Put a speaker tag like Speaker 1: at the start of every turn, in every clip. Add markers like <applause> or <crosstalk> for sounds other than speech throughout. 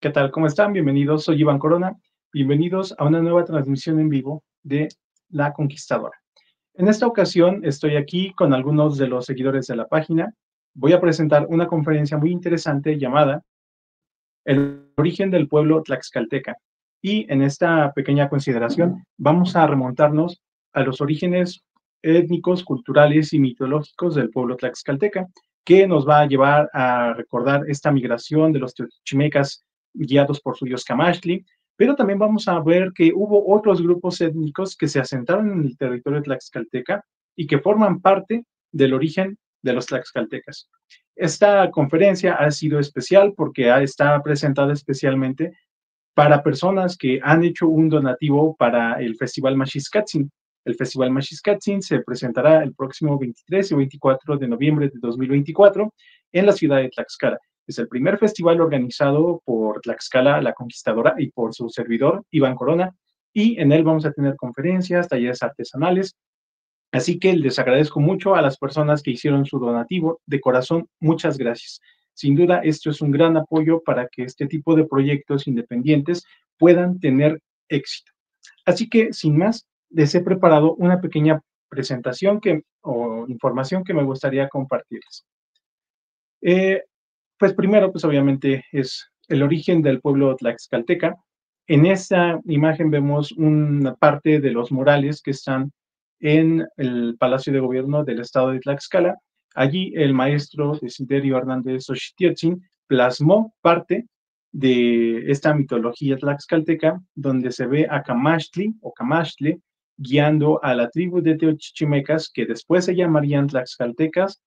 Speaker 1: ¿Qué tal? ¿Cómo están? Bienvenidos. Soy Iván Corona. Bienvenidos a una nueva transmisión en vivo de La Conquistadora. En esta ocasión estoy aquí con algunos de los seguidores de la página. Voy a presentar una conferencia muy interesante llamada El origen del pueblo tlaxcalteca. Y en esta pequeña consideración vamos a remontarnos a los orígenes étnicos, culturales y mitológicos del pueblo tlaxcalteca, que nos va a llevar a recordar esta migración de los chimecas guiados por su dios Kamashli, pero también vamos a ver que hubo otros grupos étnicos que se asentaron en el territorio tlaxcalteca y que forman parte del origen de los tlaxcaltecas. Esta conferencia ha sido especial porque está presentada especialmente para personas que han hecho un donativo para el Festival Mashiskatzin. El Festival Mashiskatzin se presentará el próximo 23 y 24 de noviembre de 2024 en la ciudad de Tlaxcala. Es el primer festival organizado por Tlaxcala la Conquistadora y por su servidor, Iván Corona, y en él vamos a tener conferencias, talleres artesanales. Así que les agradezco mucho a las personas que hicieron su donativo. De corazón, muchas gracias. Sin duda, esto es un gran apoyo para que este tipo de proyectos independientes puedan tener éxito. Así que, sin más, les he preparado una pequeña presentación que, o información que me gustaría compartirles. Eh, pues primero, pues obviamente es el origen del pueblo tlaxcalteca. En esta imagen vemos una parte de los murales que están en el Palacio de Gobierno del Estado de Tlaxcala. Allí el maestro Desiderio Hernández Oxitiotzin plasmó parte de esta mitología tlaxcalteca, donde se ve a Camachtli o Camachtli guiando a la tribu de Teochichimecas, que después se llamarían tlaxcaltecas,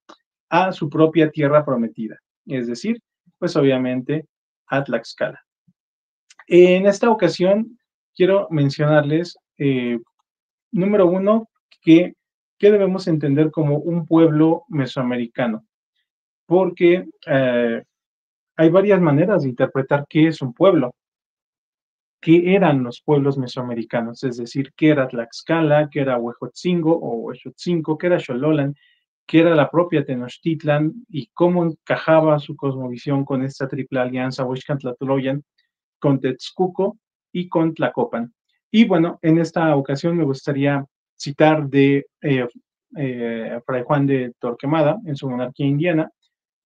Speaker 1: a su propia tierra prometida, es decir, pues obviamente a Tlaxcala. En esta ocasión quiero mencionarles, eh, número uno, que, que, debemos entender como un pueblo mesoamericano, porque eh, hay varias maneras de interpretar qué es un pueblo. Qué eran los pueblos mesoamericanos, es decir, qué era Tlaxcala, qué era Huejotzingo o Huejotzingo, qué era Xololan, qué era la propia Tenochtitlan y cómo encajaba su cosmovisión con esta triple alianza Huixcan-Tlatuloyan con Texcuco y con Tlacopan. Y bueno, en esta ocasión me gustaría citar de eh, eh, Fray Juan de Torquemada en su monarquía indiana,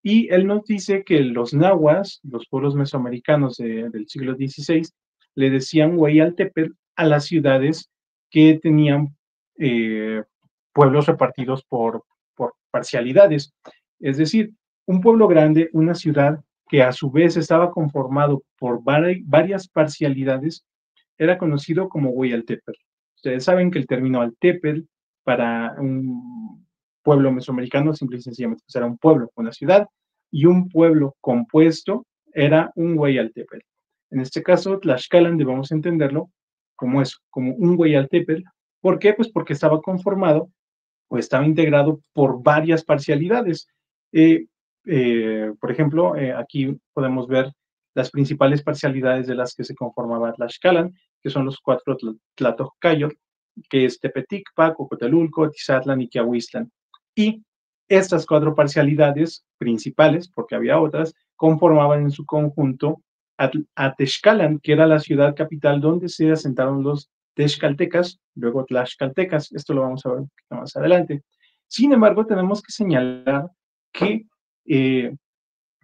Speaker 1: y él nos dice que los nahuas, los pueblos mesoamericanos del siglo XVI, le decían Huayaltepetl a las ciudades que tenían eh, pueblos repartidos por, por parcialidades. Es decir, un pueblo grande, una ciudad que a su vez estaba conformado por varias parcialidades, era conocido como Huayaltepetl. Ustedes saben que el término Altepetl para un pueblo mesoamericano simple y sencillamente pues, era un pueblo, una ciudad, y un pueblo compuesto era un Huayaltepetl. En este caso, Tlaxcalan debemos entenderlo como eso, como un Huayaltepetl. ¿Por qué? Pues porque estaba conformado o estaba integrado por varias parcialidades. Eh, eh, por ejemplo, eh, aquí podemos ver las principales parcialidades de las que se conformaba Tlaxcalan, que son los cuatro Tlatojcayot, que es Tepeticpa, Cocotelulco, Tizatlan y Quiahuistlan. Y estas cuatro parcialidades principales, porque había otras, conformaban en su conjunto a que era la ciudad capital donde se asentaron los texcaltecas, luego tlaxcaltecas. Esto lo vamos a ver un poquito más adelante. Sin embargo, tenemos que señalar que eh,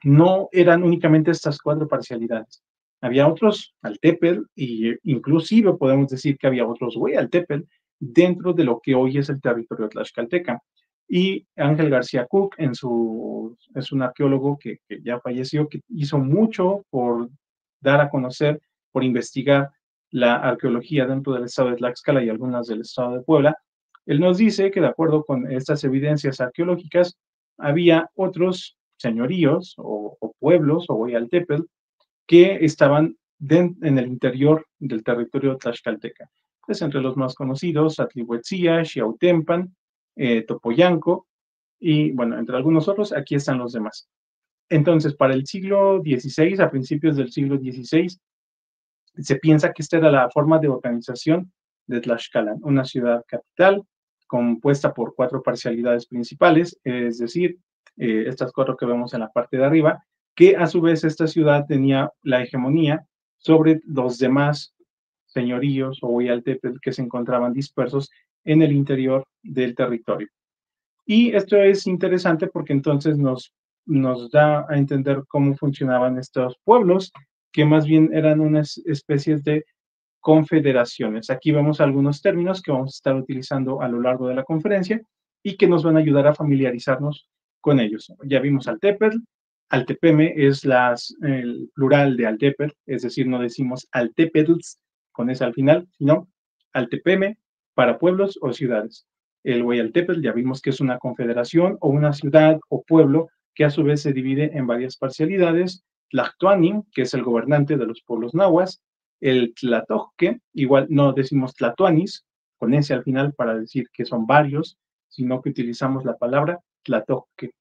Speaker 1: no eran únicamente estas cuatro parcialidades. Había otros Altepel e inclusive podemos decir que había otros Altepel dentro de lo que hoy es el territorio tlaxcalteca. Y Ángel García Cook, es un arqueólogo que, que, ya falleció, que hizo mucho por dar a conocer, por investigar la arqueología dentro del estado de Tlaxcala y algunas del estado de Puebla, él nos dice que de acuerdo con estas evidencias arqueológicas, había otros señoríos o, pueblos o Huayaltepetl que estaban en el interior del territorio tlaxcalteca. Pues entre los más conocidos, Atlihuetzía, Xiautempan, eh, Topoyanco y bueno, entre algunos otros, aquí están los demás. Entonces, para el siglo XVI, a principios del siglo XVI, se piensa que esta era la forma de organización de Tlaxcala, una ciudad capital compuesta por cuatro parcialidades principales, es decir, eh, estas cuatro que vemos en la parte de arriba, que a su vez esta ciudad tenía la hegemonía sobre los demás señoríos o Huayaltepetl que se encontraban dispersos en el interior del territorio. Y esto es interesante porque entonces nos, nos da a entender cómo funcionaban estos pueblos, que más bien eran unas especies de confederaciones. Aquí vemos algunos términos que vamos a estar utilizando a lo largo de la conferencia y que nos van a ayudar a familiarizarnos con ellos. Ya vimos Altepetl, Altepeme es el plural de Altepetl, es decir, no decimos Altepetls con ese al final, sino Altepeme para pueblos o ciudades. El Huayaltepetl ya vimos que es una confederación o una ciudad o pueblo que a su vez se divide en varias parcialidades. Tlactuanin, que es el gobernante de los pueblos nahuas, el Tlatoque, igual no decimos Tlatuanis, con ese al final para decir que son varios, sino que utilizamos la palabra Tlatoque.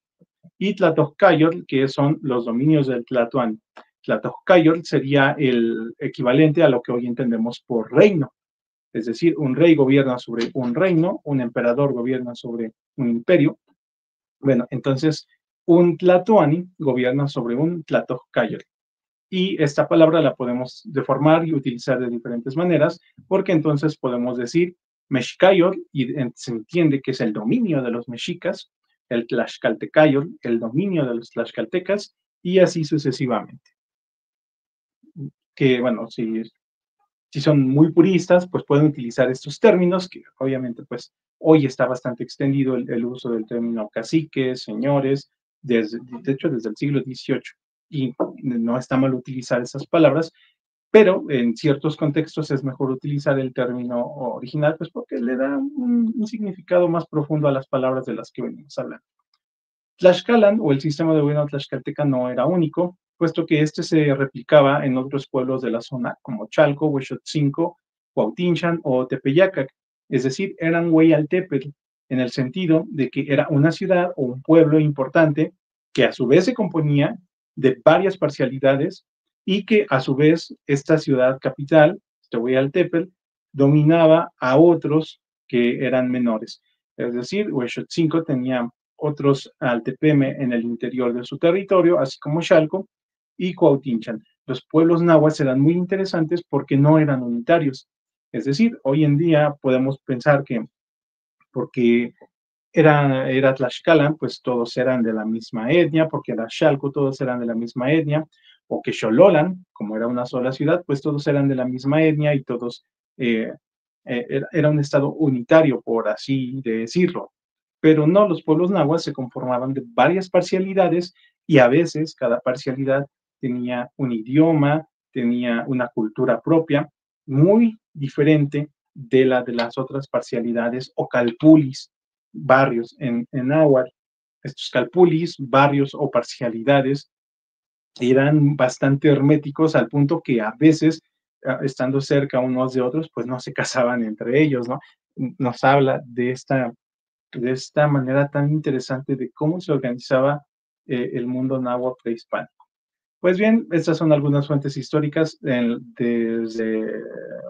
Speaker 1: Y Tlatohcayotl, que son los dominios del Tlatuani. Tlatohcayotl sería el equivalente a lo que hoy entendemos por reino. Es decir, un rey gobierna sobre un reino, un emperador gobierna sobre un imperio. Bueno, entonces un Tlatoani gobierna sobre un Tlatohcayotl. Y esta palabra la podemos deformar y utilizar de diferentes maneras, porque entonces podemos decir Mexicayotl, y se entiende que es el dominio de los mexicas, el Tlaxcaltecayotl, el dominio de los tlaxcaltecas, y así sucesivamente. Que, bueno, si si son muy puristas, pues pueden utilizar estos términos, que obviamente pues hoy está bastante extendido el, uso del término caciques, señores, desde, de hecho desde el siglo XVIII, y no está mal utilizar esas palabras, pero en ciertos contextos es mejor utilizar el término original, pues porque le da un, significado más profundo a las palabras de las que venimos hablando. Tlaxcalan o el sistema de gobierno tlaxcalteca no era único, puesto que este se replicaba en otros pueblos de la zona como Chalco, Huexotzinco, Cuautinchan o Tepeyacac, es decir, eran Hueyaltepetl, en el sentido de que era una ciudad o un pueblo importante que a su vez se componía de varias parcialidades y que a su vez esta ciudad capital, Hueyaltepetl, dominaba a otros que eran menores. Es decir, Huexotzinco tenía otros altepeme en el interior de su territorio, así como Chalco, y Cuautinchan. Los pueblos nahuas eran muy interesantes porque no eran unitarios. Es decir, hoy en día podemos pensar que porque era, era Tlaxcala, pues todos eran de la misma etnia, porque era Chalco, todos eran de la misma etnia, o que Xololan, como era una sola ciudad, pues todos eran de la misma etnia y todos, eh, eh, era, un estado unitario, por así decirlo. Pero no, los pueblos nahuas se conformaban de varias parcialidades y a veces cada parcialidad tenía un idioma, tenía una cultura propia muy diferente de la de las otras parcialidades o calpulis, barrios en, en Estos calpulis, barrios o parcialidades eran bastante herméticos al punto que a veces, ah, estando cerca unos de otros, pues no se casaban entre ellos, ¿no? Nos habla de esta, de esta manera tan interesante de cómo se organizaba eh, el mundo náhuatl prehispánico. Pues bien, estas son algunas fuentes históricas desde,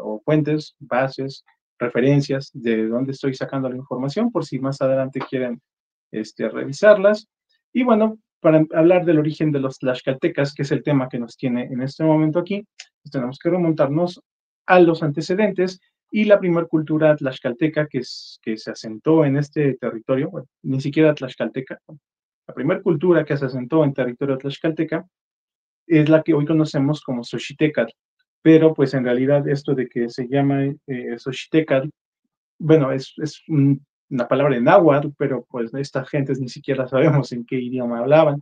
Speaker 1: o fuentes, bases, referencias de dónde estoy sacando la información, por si más adelante quieren este, revisarlas. Y bueno, para hablar del origen de los tlaxcaltecas, que es el tema que nos tiene en este momento aquí, pues tenemos que remontarnos a los antecedentes y la primera cultura tlaxcalteca que, que se asentó en este territorio, bueno, ni siquiera tlaxcalteca, la primera cultura que se asentó en territorio tlaxcalteca es la que hoy conocemos como Xochitecatl, pero pues en realidad esto de que se llama eh, Xochitecatl, bueno, es, es una palabra en náhuatl, pero pues estas gentes ni siquiera sabemos en qué idioma hablaban.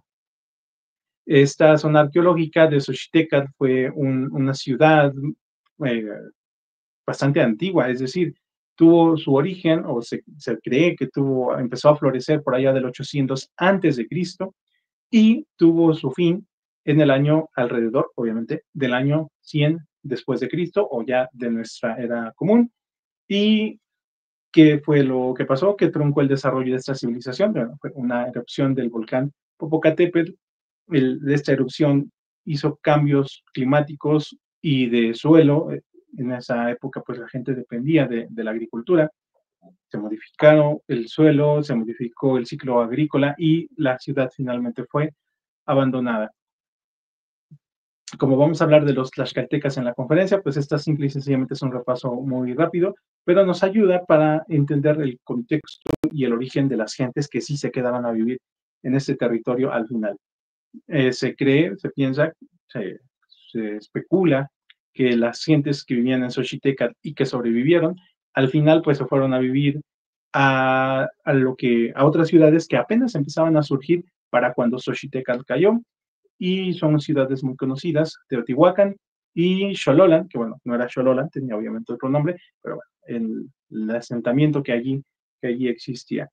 Speaker 1: Esta zona arqueológica de Xochitecatl fue una ciudad eh, bastante antigua, es decir, tuvo su origen, o se, se, cree que tuvo, empezó a florecer por allá del 800 antes de Cristo, y tuvo su fin en el año alrededor, obviamente, del año 100 después de Cristo o ya de nuestra era común. ¿Y qué fue lo que pasó? Que truncó el desarrollo de esta civilización. Bueno, fue una erupción del volcán Popocatépetl. El, de esta erupción hizo cambios climáticos y de suelo. En esa época, pues la gente dependía de, de la agricultura. Se modificaron el suelo, se modificó el ciclo agrícola y la ciudad finalmente fue abandonada. Como vamos a hablar de los tlaxcaltecas en la conferencia, pues esta simple y sencillamente es un repaso muy rápido, pero nos ayuda para entender el contexto y el origen de las gentes que sí se quedaban a vivir en este territorio al final. Eh, se cree, se piensa, se, especula que las gentes que vivían en Xochiteca y que sobrevivieron, al final pues se fueron a vivir a, a, lo que, a otras ciudades que apenas empezaban a surgir para cuando Xochiteca cayó y son ciudades muy conocidas, Teotihuacán y Xololan, que bueno, no era Xololan, tenía obviamente otro nombre, pero bueno, el, asentamiento que allí, que allí existía.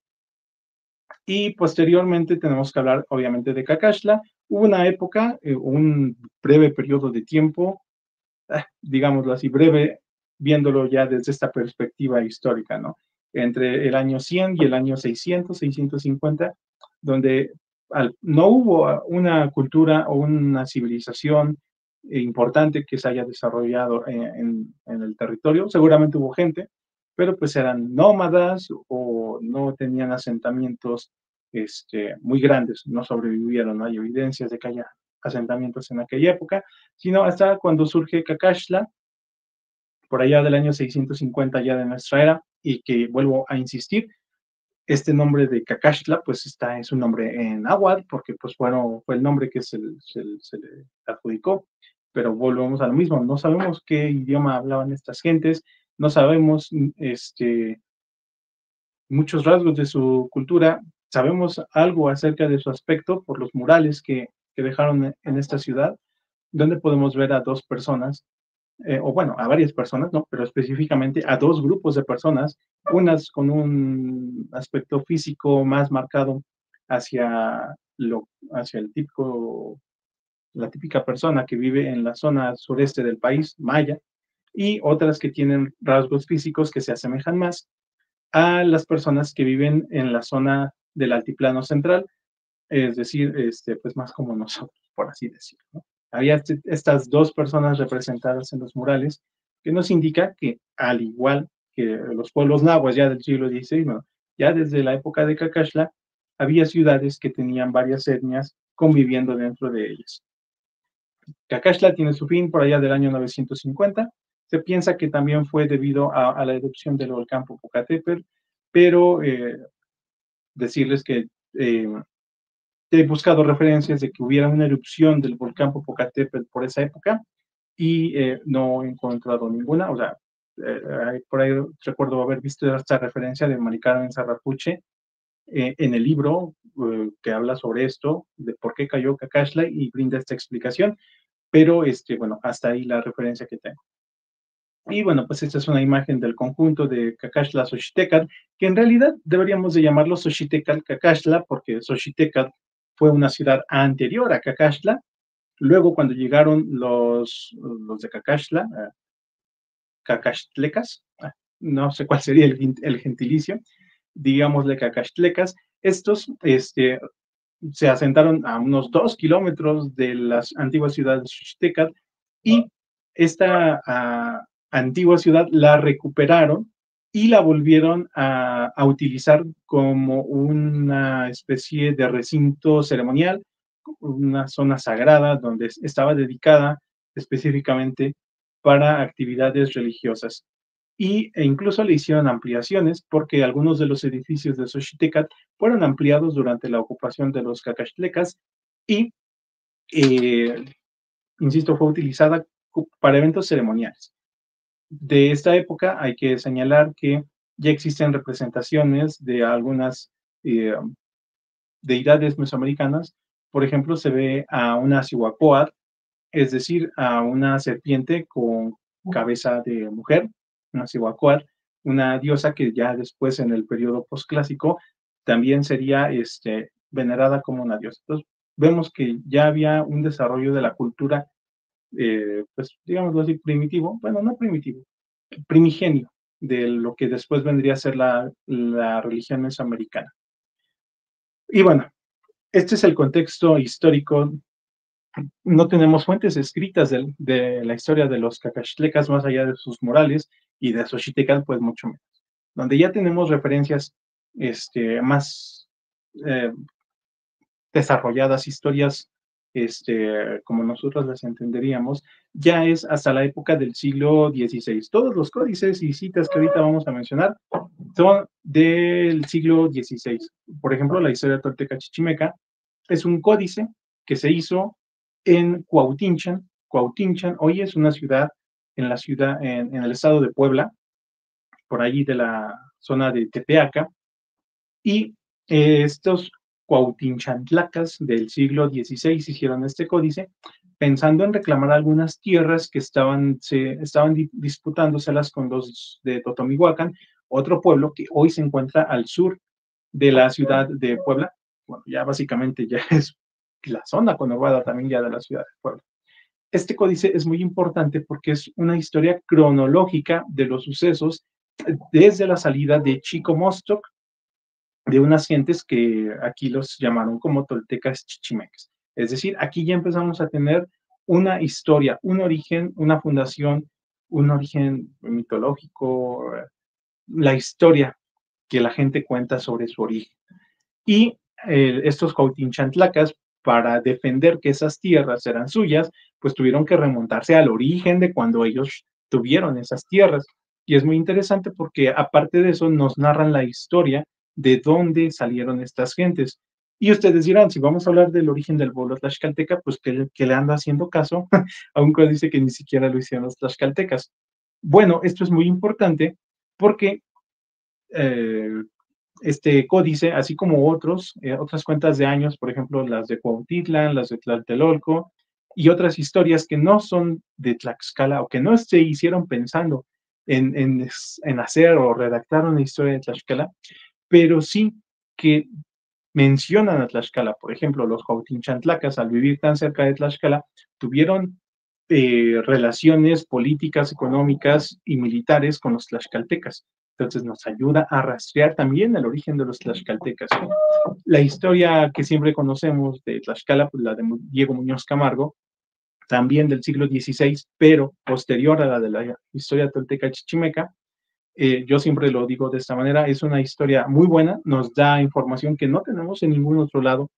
Speaker 1: Y posteriormente tenemos que hablar obviamente de Cacaxla. Hubo una época, eh, un breve periodo de tiempo, ah, digámoslo así, breve, viéndolo ya desde esta perspectiva histórica, ¿no? Entre el año 100 y el año 600, 650, donde no hubo una cultura o una civilización importante que se haya desarrollado en, el territorio. Seguramente hubo gente, pero pues eran nómadas o no tenían asentamientos este, muy grandes, no sobrevivieron, no hay evidencias de que haya asentamientos en aquella época, sino hasta cuando surge Cacaxla, por allá del año 650 ya de nuestra era, y que vuelvo a insistir, este nombre de Cacaxtla, pues está, es un nombre en náhuatl, porque pues bueno, fue el nombre que se, se, le adjudicó, pero volvemos a lo mismo, no sabemos qué idioma hablaban estas gentes, no sabemos este, muchos rasgos de su cultura, sabemos algo acerca de su aspecto por los murales que, que dejaron en esta ciudad, donde podemos ver a dos personas eh, o bueno, a varias personas, ¿no? Pero específicamente a dos grupos de personas, unas con un aspecto físico más marcado hacia, lo, hacia el típico, la típica persona que vive en la zona sureste del país, maya, y otras que tienen rasgos físicos que se asemejan más a las personas que viven en la zona del altiplano central, es decir, este, pues más como nosotros, por así decirlo. ¿no? Había este, estas dos personas representadas en los murales, que nos indica que al igual que los pueblos nahuas ya del siglo XVI, ya desde la época de Cacaxla, había ciudades que tenían varias etnias conviviendo dentro de ellas. Cacaxla tiene su fin por allá del año 950. Se piensa que también fue debido a, la erupción del volcán Popocatépetl, pero eh, decirles que eh, he buscado referencias de que hubiera una erupción del volcán Popocatépetl por esa época y eh, no he encontrado ninguna. O sea, eh, por ahí recuerdo haber visto esta referencia de Maricarmen Sarrapuche eh, en el libro que habla sobre esto, de por qué cayó Cacaxla y brinda esta explicación, pero este, bueno, hasta ahí la referencia que tengo. Y bueno, pues esta es una imagen del conjunto de Cacaxla Xochitecatl, que en realidad deberíamos de llamarlo Xochitecatl Cacaxla, porque Xochitecatl fue una ciudad anterior a Cacaxla. Luego, cuando llegaron los, los de Cacaxla, uh, Cacaxtlecas, ah, no sé cuál sería el, el gentilicio, digámosle Cacaxtlecas, estos este, se asentaron a unos dos kilómetros de las antiguas ciudades de Xuxtecat y esta uh, antigua ciudad la recuperaron y la volvieron a, utilizar como una especie de recinto ceremonial, una zona sagrada donde estaba dedicada específicamente para actividades religiosas. Y, e incluso le hicieron ampliaciones porque algunos de los edificios de Xochitecat fueron ampliados durante la ocupación de los cacaxtlecas y, eh, insisto, fue utilizada para eventos ceremoniales de esta época hay que señalar que ya existen representaciones de algunas eh, deidades mesoamericanas. Por ejemplo, se ve a una Cihuacóatl, es decir, a una serpiente con cabeza de mujer, una Cihuacóatl, una diosa que ya después en el periodo posclásico también sería este, venerada como una diosa. Entonces, vemos que ya había un desarrollo de la cultura eh, pues digámoslo así, primitivo, bueno, no primitivo, primigenio de lo que después vendría a ser la, la religión mesoamericana. Y bueno, este es el contexto histórico. No tenemos fuentes escritas de, de la historia de los cacaxtlecas más allá de sus morales y de Xochitecas, pues mucho menos. Donde ya tenemos referencias este, más eh, desarrolladas, historias este, como nosotros las entenderíamos, ya es hasta la época del siglo XVI. Todos los códices y citas que ahorita vamos a mencionar son del siglo XVI. Por ejemplo, la historia tolteca chichimeca es un códice que se hizo en Cuautinchan. Cuautinchan hoy es una ciudad en la ciudad, en, el estado de Puebla, por allí de la zona de Tepeaca, y eh, estos Cuautinchantlaccas del siglo XVI hicieron este códice pensando en reclamar algunas tierras que estaban, se, estaban disputándoselas con los de Totomihuacán, otro pueblo que hoy se encuentra al sur de la ciudad de Puebla. Bueno, ya básicamente ya <laughs> es la zona conurbada también ya de la ciudad de Puebla. Este códice es muy importante porque es una historia cronológica de los sucesos desde la salida de Chico Mostoc de unas gentes que aquí los llamaron como toltecas chichimeques. Es decir, aquí ya empezamos a tener una historia, un origen, una fundación, un origen mitológico, la historia que la gente cuenta sobre su origen. Y eh, estos cautinchantlacas, para defender que esas tierras eran suyas, pues tuvieron que remontarse al origen de cuando ellos tuvieron esas tierras. Y es muy interesante porque aparte de eso nos narran la historia de dónde salieron estas gentes. Y ustedes dirán, si vamos a hablar del origen del pueblo tlaxcalteca, pues que, le anda haciendo caso, <laughs> aunque dice que ni siquiera lo hicieron los tlaxcaltecas. Bueno, esto es muy importante porque eh, este códice, así como otros, eh, otras cuentas de años, por ejemplo, las de Cuautitlán, las de Tlatelolco, y otras historias que no son de Tlaxcala o que no se hicieron pensando en, en, en hacer o redactar una historia de Tlaxcala, pero sí que mencionan a Tlaxcala. Por ejemplo, los Jautinchantlaccas, al vivir tan cerca de Tlaxcala, tuvieron eh, relaciones políticas, económicas y militares con los tlaxcaltecas. Entonces nos ayuda a rastrear también el origen de los tlaxcaltecas. La historia que siempre conocemos de Tlaxcala, pues la de Diego Muñoz Camargo, también del siglo XVI, pero posterior a la de la historia tolteca chichimeca, eh, yo siempre lo digo de esta manera, es una historia muy buena, nos da información que no tenemos en ningún otro lado,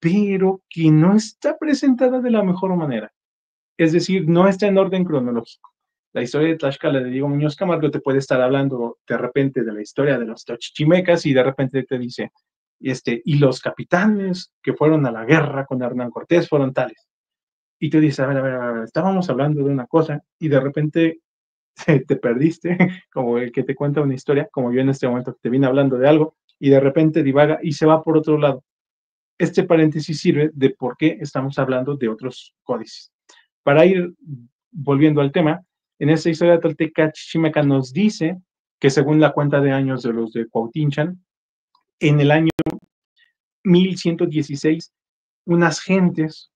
Speaker 1: pero que no está presentada de la mejor manera. Es decir, no está en orden cronológico. La historia de Tlaxcala de Diego Muñoz Camargo te puede estar hablando de repente de la historia de los chichimecas y de repente te dice, este, y los capitanes que fueron a la guerra con Hernán Cortés fueron tales. Y tú dices, a ver, a ver, a ver, estábamos hablando de una cosa y de repente te perdiste, <laughs> como el que te cuenta una historia, como yo en este momento te vine hablando de algo, y de repente divaga y se va por otro lado. Este paréntesis sirve de por qué estamos hablando de otros códices. Para ir volviendo al tema, en esta historia tolteca Chichimeca nos dice que según la cuenta de años de los de Cuautinchan, en el año 1116, unas gentes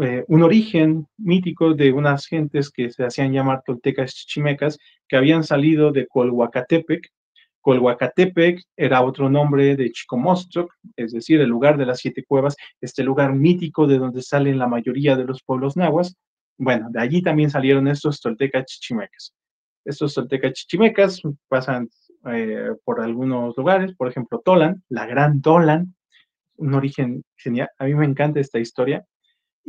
Speaker 1: eh, un origen mítico de unas gentes que se hacían llamar toltecas chichimecas, que habían salido de Colhuacatepec. Colhuacatepec era otro nombre de Chicomostoc, es decir, el lugar de las siete cuevas, este lugar mítico de donde salen la mayoría de los pueblos nahuas. Bueno, de allí también salieron estos toltecas chichimecas. Estos toltecas chichimecas pasan eh, por algunos lugares, por ejemplo, Tolan, la gran Tolan, un origen genial. A mí me encanta esta historia.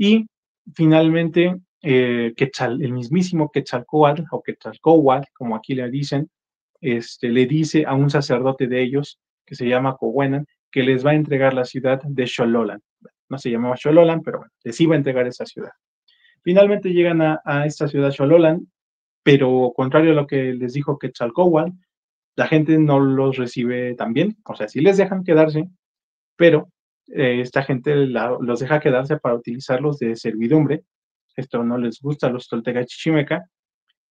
Speaker 1: Y finalmente, eh, el mismísimo Quetzalcoatl o Quetzalcoatl, como aquí le dicen, este, le dice a un sacerdote de ellos, que se llama Cohuenan, que les va a entregar la ciudad de Xololan. No se llamaba Xololan, pero bueno, les iba a entregar esa ciudad. Finalmente llegan a, esta ciudad Xololan, pero contrario a lo que les dijo Quetzalcoatl, la gente no los recibe tan bien, o sea, sí les dejan quedarse, pero eh, esta gente los deja quedarse para utilizarlos de servidumbre. Esto no les gusta a los tolteca chichimeca.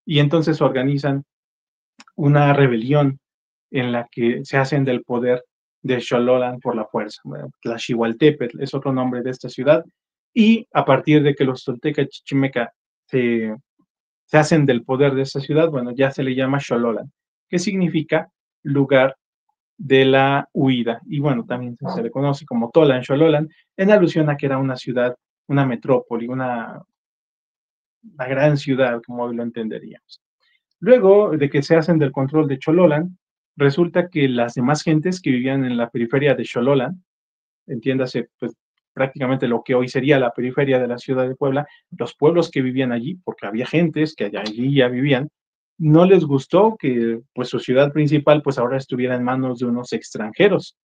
Speaker 1: Y entonces organizan una rebelión en la que se hacen del poder de Xololan por la fuerza. la Xihualtepetl es otro nombre de esta ciudad. Y a partir de que los tolteca chichimeca se, se hacen del poder de esta ciudad, bueno, ya se le llama Xololan, que significa lugar de la huida. Y bueno, también se le conoce como Tolan, Xololan, en alusión a que era una ciudad, una metrópoli, una, una gran ciudad, como hoy lo entenderíamos. Luego de que se hacen del control de Chololan, resulta que las demás gentes que vivían en la periferia de Xololan, entiéndase, pues prácticamente lo que hoy sería la periferia de la ciudad de Puebla, los pueblos que vivían allí, porque había gentes que allí ya vivían, no les gustó que pues su ciudad principal pues ahora estuviera en manos de unos extranjeros,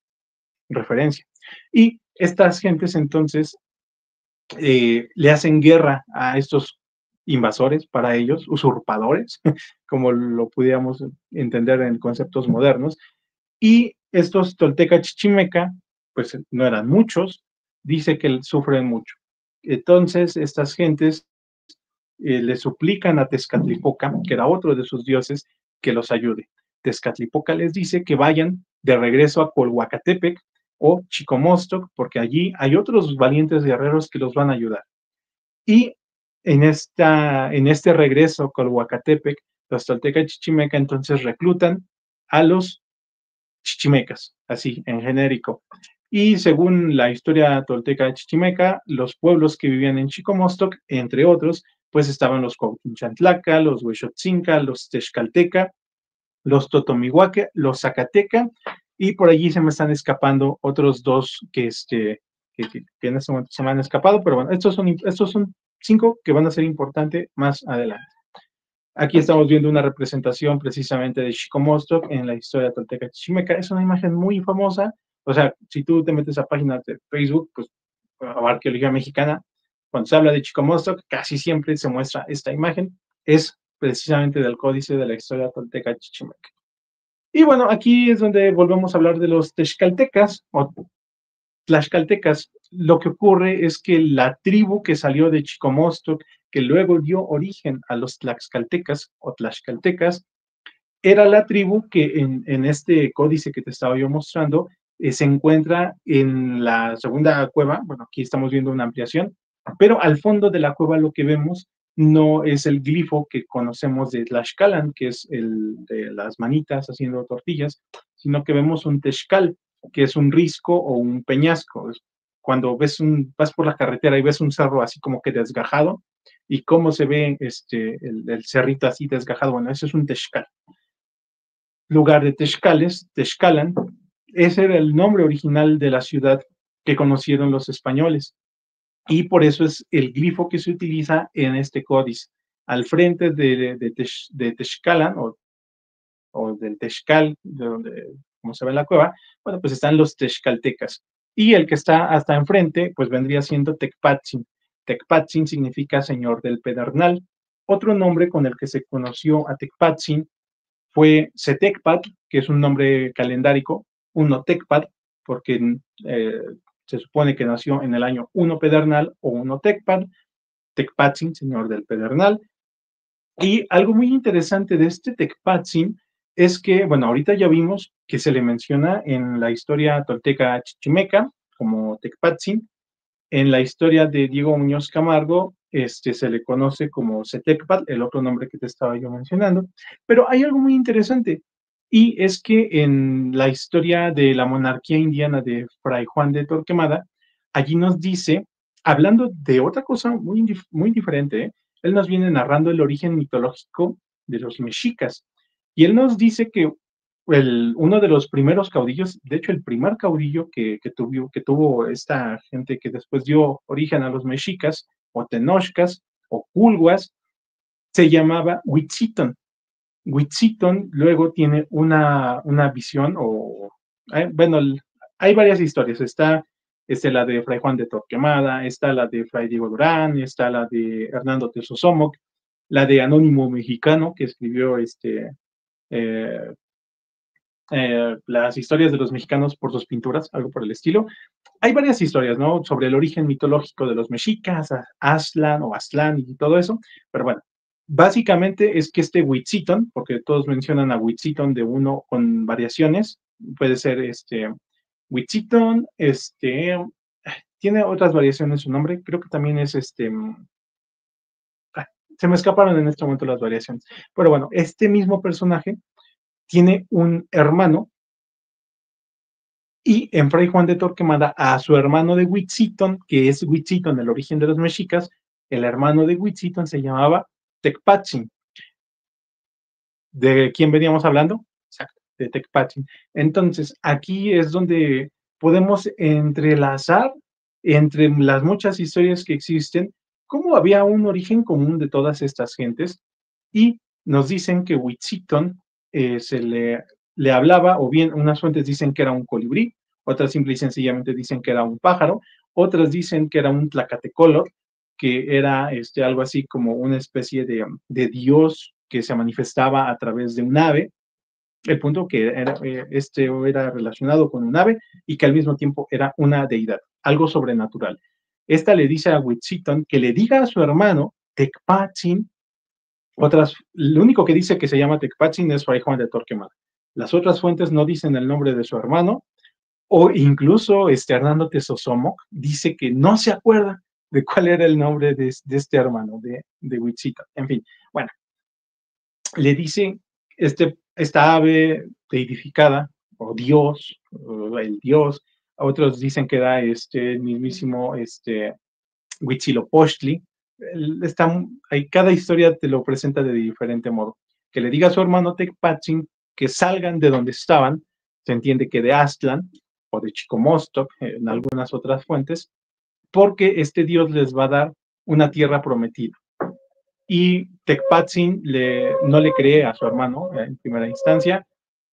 Speaker 1: referencia. Y estas gentes entonces eh, le hacen guerra a estos invasores para ellos, usurpadores, <laughs> como lo pudiéramos entender en conceptos modernos, y estos tolteca chichimeca, pues no eran muchos, dice que sufren mucho. Entonces, estas gentes eh, le suplican a Tezcatlipoca, que era otro de sus dioses, que los ayude. Tezcatlipoca les dice que vayan de regreso a Colhuacatepec o Chicomostoc, porque allí hay otros valientes guerreros que los van a ayudar. Y en, esta, en este regreso a Colhuacatepec, los toltecas chichimeca entonces reclutan a los chichimecas, así en genérico. Y según la historia tolteca chichimeca, los pueblos que vivían en Chicomostoc, entre otros, pues estaban los Cuauhtinchatlaca, los Huexotzinca, los Texcalteca, los Totomihuaque, los Zacateca, y por allí se me están escapando otros dos que, este, en este momento se me han escapado, pero bueno, estos son, estos son cinco que van a ser importantes más adelante. Aquí estamos viendo una representación precisamente de Chicomostoc en la historia tolteca chichimeca. Es una imagen muy famosa. O sea, si tú te metes a páginas de Facebook, pues, a arqueología mexicana, cuando se habla de Chicomostoc, casi siempre se muestra esta imagen. Es precisamente del códice de la historia tolteca chichimeca. Y bueno, aquí es donde volvemos a hablar de los texcaltecas o tlaxcaltecas. Lo que ocurre es que la tribu que salió de Chicomostoc, que luego dio origen a los tlaxcaltecas o tlaxcaltecas, era la tribu que en, este códice que te estaba yo mostrando eh, se encuentra en la segunda cueva. Bueno, aquí estamos viendo una ampliación, pero al fondo de la cueva lo que vemos no es el glifo que conocemos de Tlaxcalan, que es el de las manitas haciendo tortillas, sino que vemos un texcal, que es un risco o un peñasco. Cuando ves un, vas por la carretera y ves un cerro así como que desgajado, y cómo se ve este, el, cerrito así desgajado, bueno, ese es un texcal. Lugar de texcales, Texcalan, ese era el nombre original de la ciudad que conocieron los españoles y por eso es el glifo que se utiliza en este códice. Al frente de, de, o, o, del Texcal, de donde, como se ve en la cueva, bueno, pues están los Texcaltecas. Y el que está hasta enfrente, pues vendría siendo Tecpatzin. Tecpatzin significa señor del pedernal. Otro nombre con el que se conoció a Tecpatzin fue Setecpat, que es un nombre calendárico, uno Tecpat, porque eh, se supone que nació en el año 1 Pedernal o 1 Tecpat, Tecpatzin, señor del Pedernal. Y algo muy interesante de este Tecpatzin es que, bueno, ahorita ya vimos que se le menciona en la historia tolteca chichimeca como Tecpatzin. En la historia de Diego Muñoz Camargo, este, se le conoce como Setecpat, el otro nombre que te estaba yo mencionando. Pero hay algo muy interesante. Y es que en la historia de la monarquía indiana de Fray Juan de Torquemada, allí nos dice, hablando de otra cosa muy, muy diferente, él nos viene narrando el origen mitológico de los mexicas. Y él nos dice que el, uno de los primeros caudillos, de hecho el primer caudillo que, que, tuvo, que tuvo esta gente que después dio origen a los mexicas, o tenochcas, o culguas, se llamaba Huitziton. Witziton luego tiene una, una visión, o eh, bueno, hay varias historias. Está, está la de Fray Juan de Torquemada, está la de Fray Diego Durán, está la de Hernando Tesosomoc, la de Anónimo Mexicano, que escribió este, eh, eh, las historias de los mexicanos por sus pinturas, algo por el estilo. Hay varias historias, ¿no? Sobre el origen mitológico de los mexicas, Aslan o Aslan y todo eso, pero bueno, Básicamente es que este Witziton, porque todos mencionan a Witziton de uno con variaciones, puede ser este Witziton, este, tiene otras variaciones su nombre, creo que también es este, ah, se me escaparon en este momento las variaciones, pero bueno, este mismo personaje tiene un hermano y en Fray Juan de Torquemada a su hermano de Witziton, que es Witziton, el origen de los mexicas, el hermano de Witziton se llamaba Tecpatzin. ¿De quién veníamos hablando? Exacto, de Tecpatzin. Entonces, aquí es donde podemos entrelazar entre las muchas historias que existen, cómo había un origen común de todas estas gentes y nos dicen que Huitziton eh, se le, le hablaba, o bien unas fuentes dicen que era un colibrí, otras simple y sencillamente dicen que era un pájaro, otras dicen que era un tlacatecolor, que era este, algo así como una especie de, de dios que se manifestaba a través de un ave, el punto que era, eh, este era relacionado con un ave y que al mismo tiempo era una deidad, algo sobrenatural. Esta le dice a Huitziton que le diga a su hermano Tecpatzin, otras, lo único que dice que se llama Tecpatzin es Fray Juan de Torquemada. Las otras fuentes no dicen el nombre de su hermano, o incluso este Hernando Tesosomoc dice que no se acuerda de cuál era el nombre de, este hermano, de, de Huitziton. En fin, bueno, le dice este esta ave deidificada, o Dios, o el Dios, otros dicen que era este mismísimo este, Huitzilopochtli. Está, hay, cada historia te lo presenta de diferente modo. Que le diga a su hermano Tecpatzin que salgan de donde estaban, se entiende que de Aztlán o de Chicomostoc, en algunas otras fuentes, porque este Dios les va a dar una tierra prometida y Tecpatzin no le cree a su hermano en primera instancia,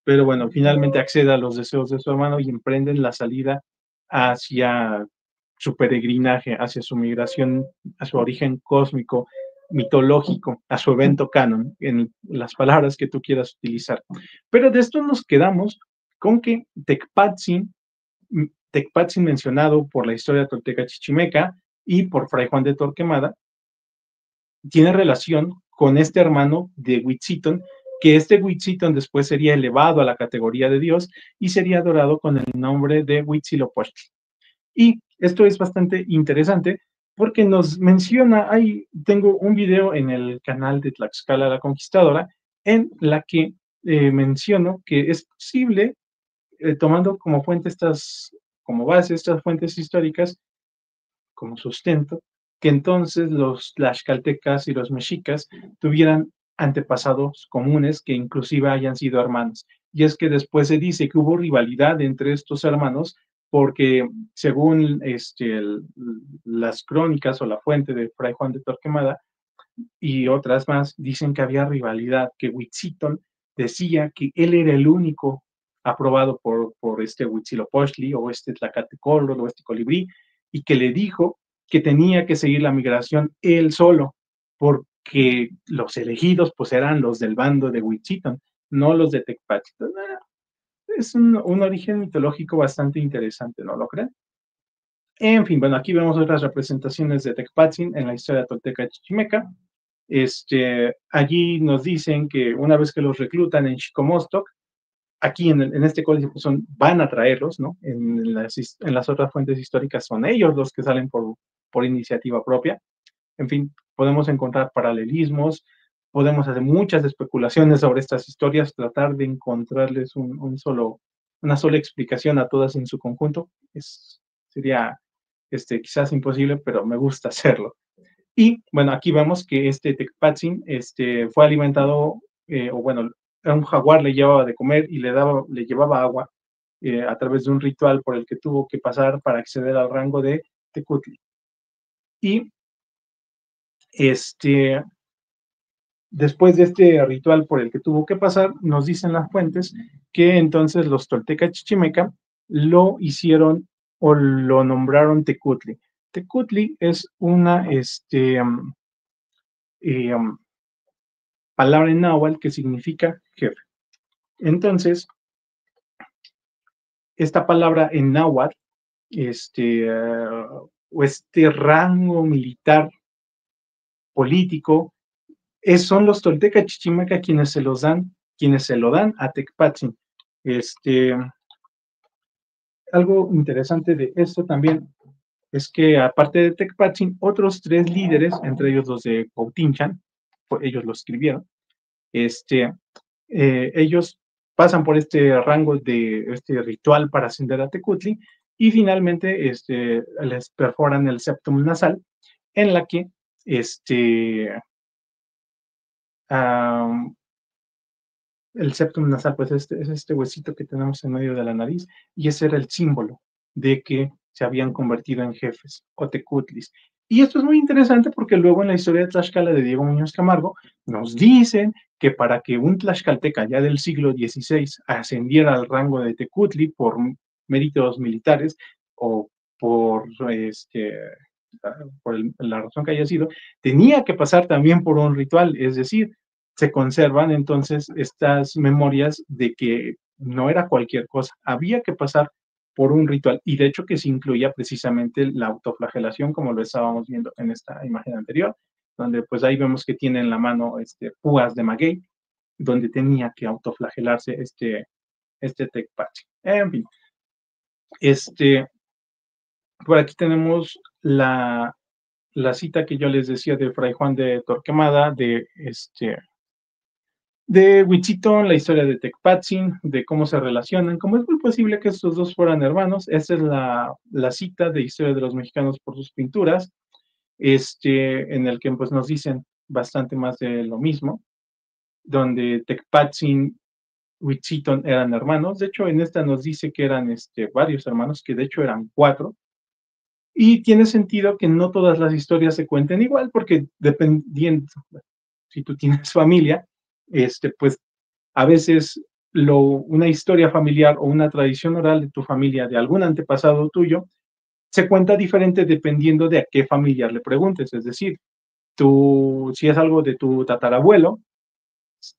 Speaker 1: pero bueno, finalmente accede a los deseos de su hermano y emprenden la salida hacia su peregrinaje, hacia su migración, a su origen cósmico, mitológico, a su evento canon, en las palabras que tú quieras utilizar. Pero de esto nos quedamos con que Tecpatzin, Tecpatzin mencionado por la historia tolteca chichimeca y por Fray Juan de Torquemada, tiene relación con este hermano de Huitziton, que este Huitziton después sería elevado a la categoría de Dios y sería adorado con el nombre de Huitzilopochtli. Y esto es bastante interesante porque nos menciona, ahí tengo un video en el canal de Tlaxcala la Conquistadora en la que eh, menciono que es posible, eh, tomando como fuente estas, como base estas fuentes históricas, como sustento, que entonces los tlaxcaltecas y los mexicas tuvieran antepasados comunes que inclusive hayan sido hermanos. Y es que después se dice que hubo rivalidad entre estos hermanos porque según este, las crónicas o la fuente de Fray Juan de Torquemada y otras más, dicen que había rivalidad, que Huitziton decía que él era el único aprobado por, por este Huitzilopochtli o este Tlacatecolro o este colibrí, y que le dijo que tenía que seguir la migración él solo, porque los elegidos pues eran los del bando de Huitziton, no los de Tecpachtli. Es un, origen mitológico bastante interesante, ¿no lo creen? En fin, bueno, aquí vemos otras representaciones de Tecpatzin en la historia tolteca chichimeca. Este, allí nos dicen que una vez que los reclutan en Chicomostoc, aquí en, este código pues, son, van a traerlos, ¿no? En las, en las otras fuentes históricas son ellos los que salen por, por iniciativa propia. En fin, podemos encontrar paralelismos, podemos hacer muchas especulaciones sobre estas historias, tratar de encontrarles un, solo, una sola explicación a todas en su conjunto. Es, sería este, quizás imposible, pero me gusta <laughs> hacerlo. Y bueno, aquí vemos que este Tecpatzin este, fue alimentado, eh, o bueno, un jaguar le llevaba de comer y le, daba, le llevaba agua eh, a través de un ritual por el que tuvo que pasar para acceder al rango de Tecutli. Y este, después de este ritual por el que tuvo que pasar, nos dicen las fuentes que entonces los tolteca chichimeca lo hicieron o lo nombraron Tecutli. Tecutli es una este, eh, palabra en náhuatl que significa jefe. Entonces, esta palabra en náhuatl este, o este rango militar político, es, son los tolteca chichimeca quienes se los dan, quienes se lo dan a Tecpatzin. Este, algo interesante de esto también es que aparte de Tecpatzin, otros tres líderes, entre ellos los de Ellos lo escribieron, este, eh, ellos pasan por este rango de este ritual para ascender a Tecutli y finalmente este, les perforan el septum nasal, en la que este, el septum nasal pues este, es este huesito que tenemos en medio de la nariz y ese era el símbolo de que se habían convertido en jefes o tecutlis. Y esto es muy interesante porque luego en la historia de Tlaxcala de Diego Muñoz Camargo nos dicen que para que un tlaxcalteca ya del siglo XVI ascendiera al rango de tecutli por méritos militares o por, este, por la razón que haya sido, tenía que pasar también por un ritual, es decir, se conservan entonces estas memorias de que no era cualquier cosa, había que pasar por un ritual y de hecho que se incluía precisamente la autoflagelación como lo estábamos viendo en esta imagen anterior, donde pues ahí vemos que tiene en la mano este, púas de maguey, donde tenía que autoflagelarse este, este Tecpachi. En fin, este, por aquí tenemos la, la cita que yo les decía de Fray Juan de Torquemada, de este, de Wichiton, la historia de Tecpatzin, de cómo se relacionan, cómo es muy posible que estos dos fueran hermanos. Esta es la, la, cita de Historia de los Mexicanos por sus pinturas, este, en el que pues, nos dicen bastante más de lo mismo, donde Tecpatzin, Wichiton eran hermanos. De hecho, en esta nos dice que eran este, varios hermanos, que de hecho eran cuatro. Y tiene sentido que no todas las historias se cuenten igual, porque dependiendo, si tú tienes familia, este, pues a veces lo, una historia familiar o una tradición oral de tu familia, de algún antepasado tuyo, se cuenta diferente dependiendo de a qué familiar le preguntes. Es decir, tú, si es algo de tu tatarabuelo,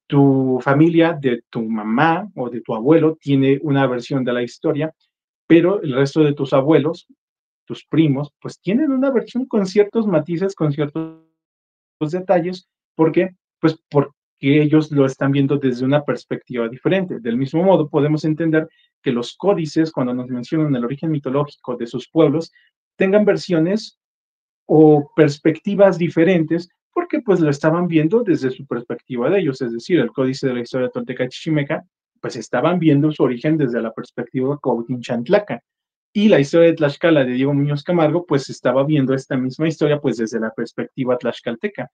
Speaker 1: tu familia de tu mamá o de tu abuelo tiene una versión de la historia, pero el resto de tus abuelos, tus primos, pues tienen una versión con ciertos matices, con ciertos detalles, porque pues por, que ellos lo están viendo desde una perspectiva diferente. Del mismo modo, podemos entender que los códices, cuando nos mencionan el origen mitológico de sus pueblos, tengan versiones o perspectivas diferentes porque pues lo estaban viendo desde su perspectiva de ellos, es decir, el códice de la historia tolteca chichimeca, pues estaban viendo su origen desde la perspectiva Chantlaca. Y la historia de Tlaxcala de Diego Muñoz Camargo, pues estaba viendo esta misma historia pues desde la perspectiva tlaxcalteca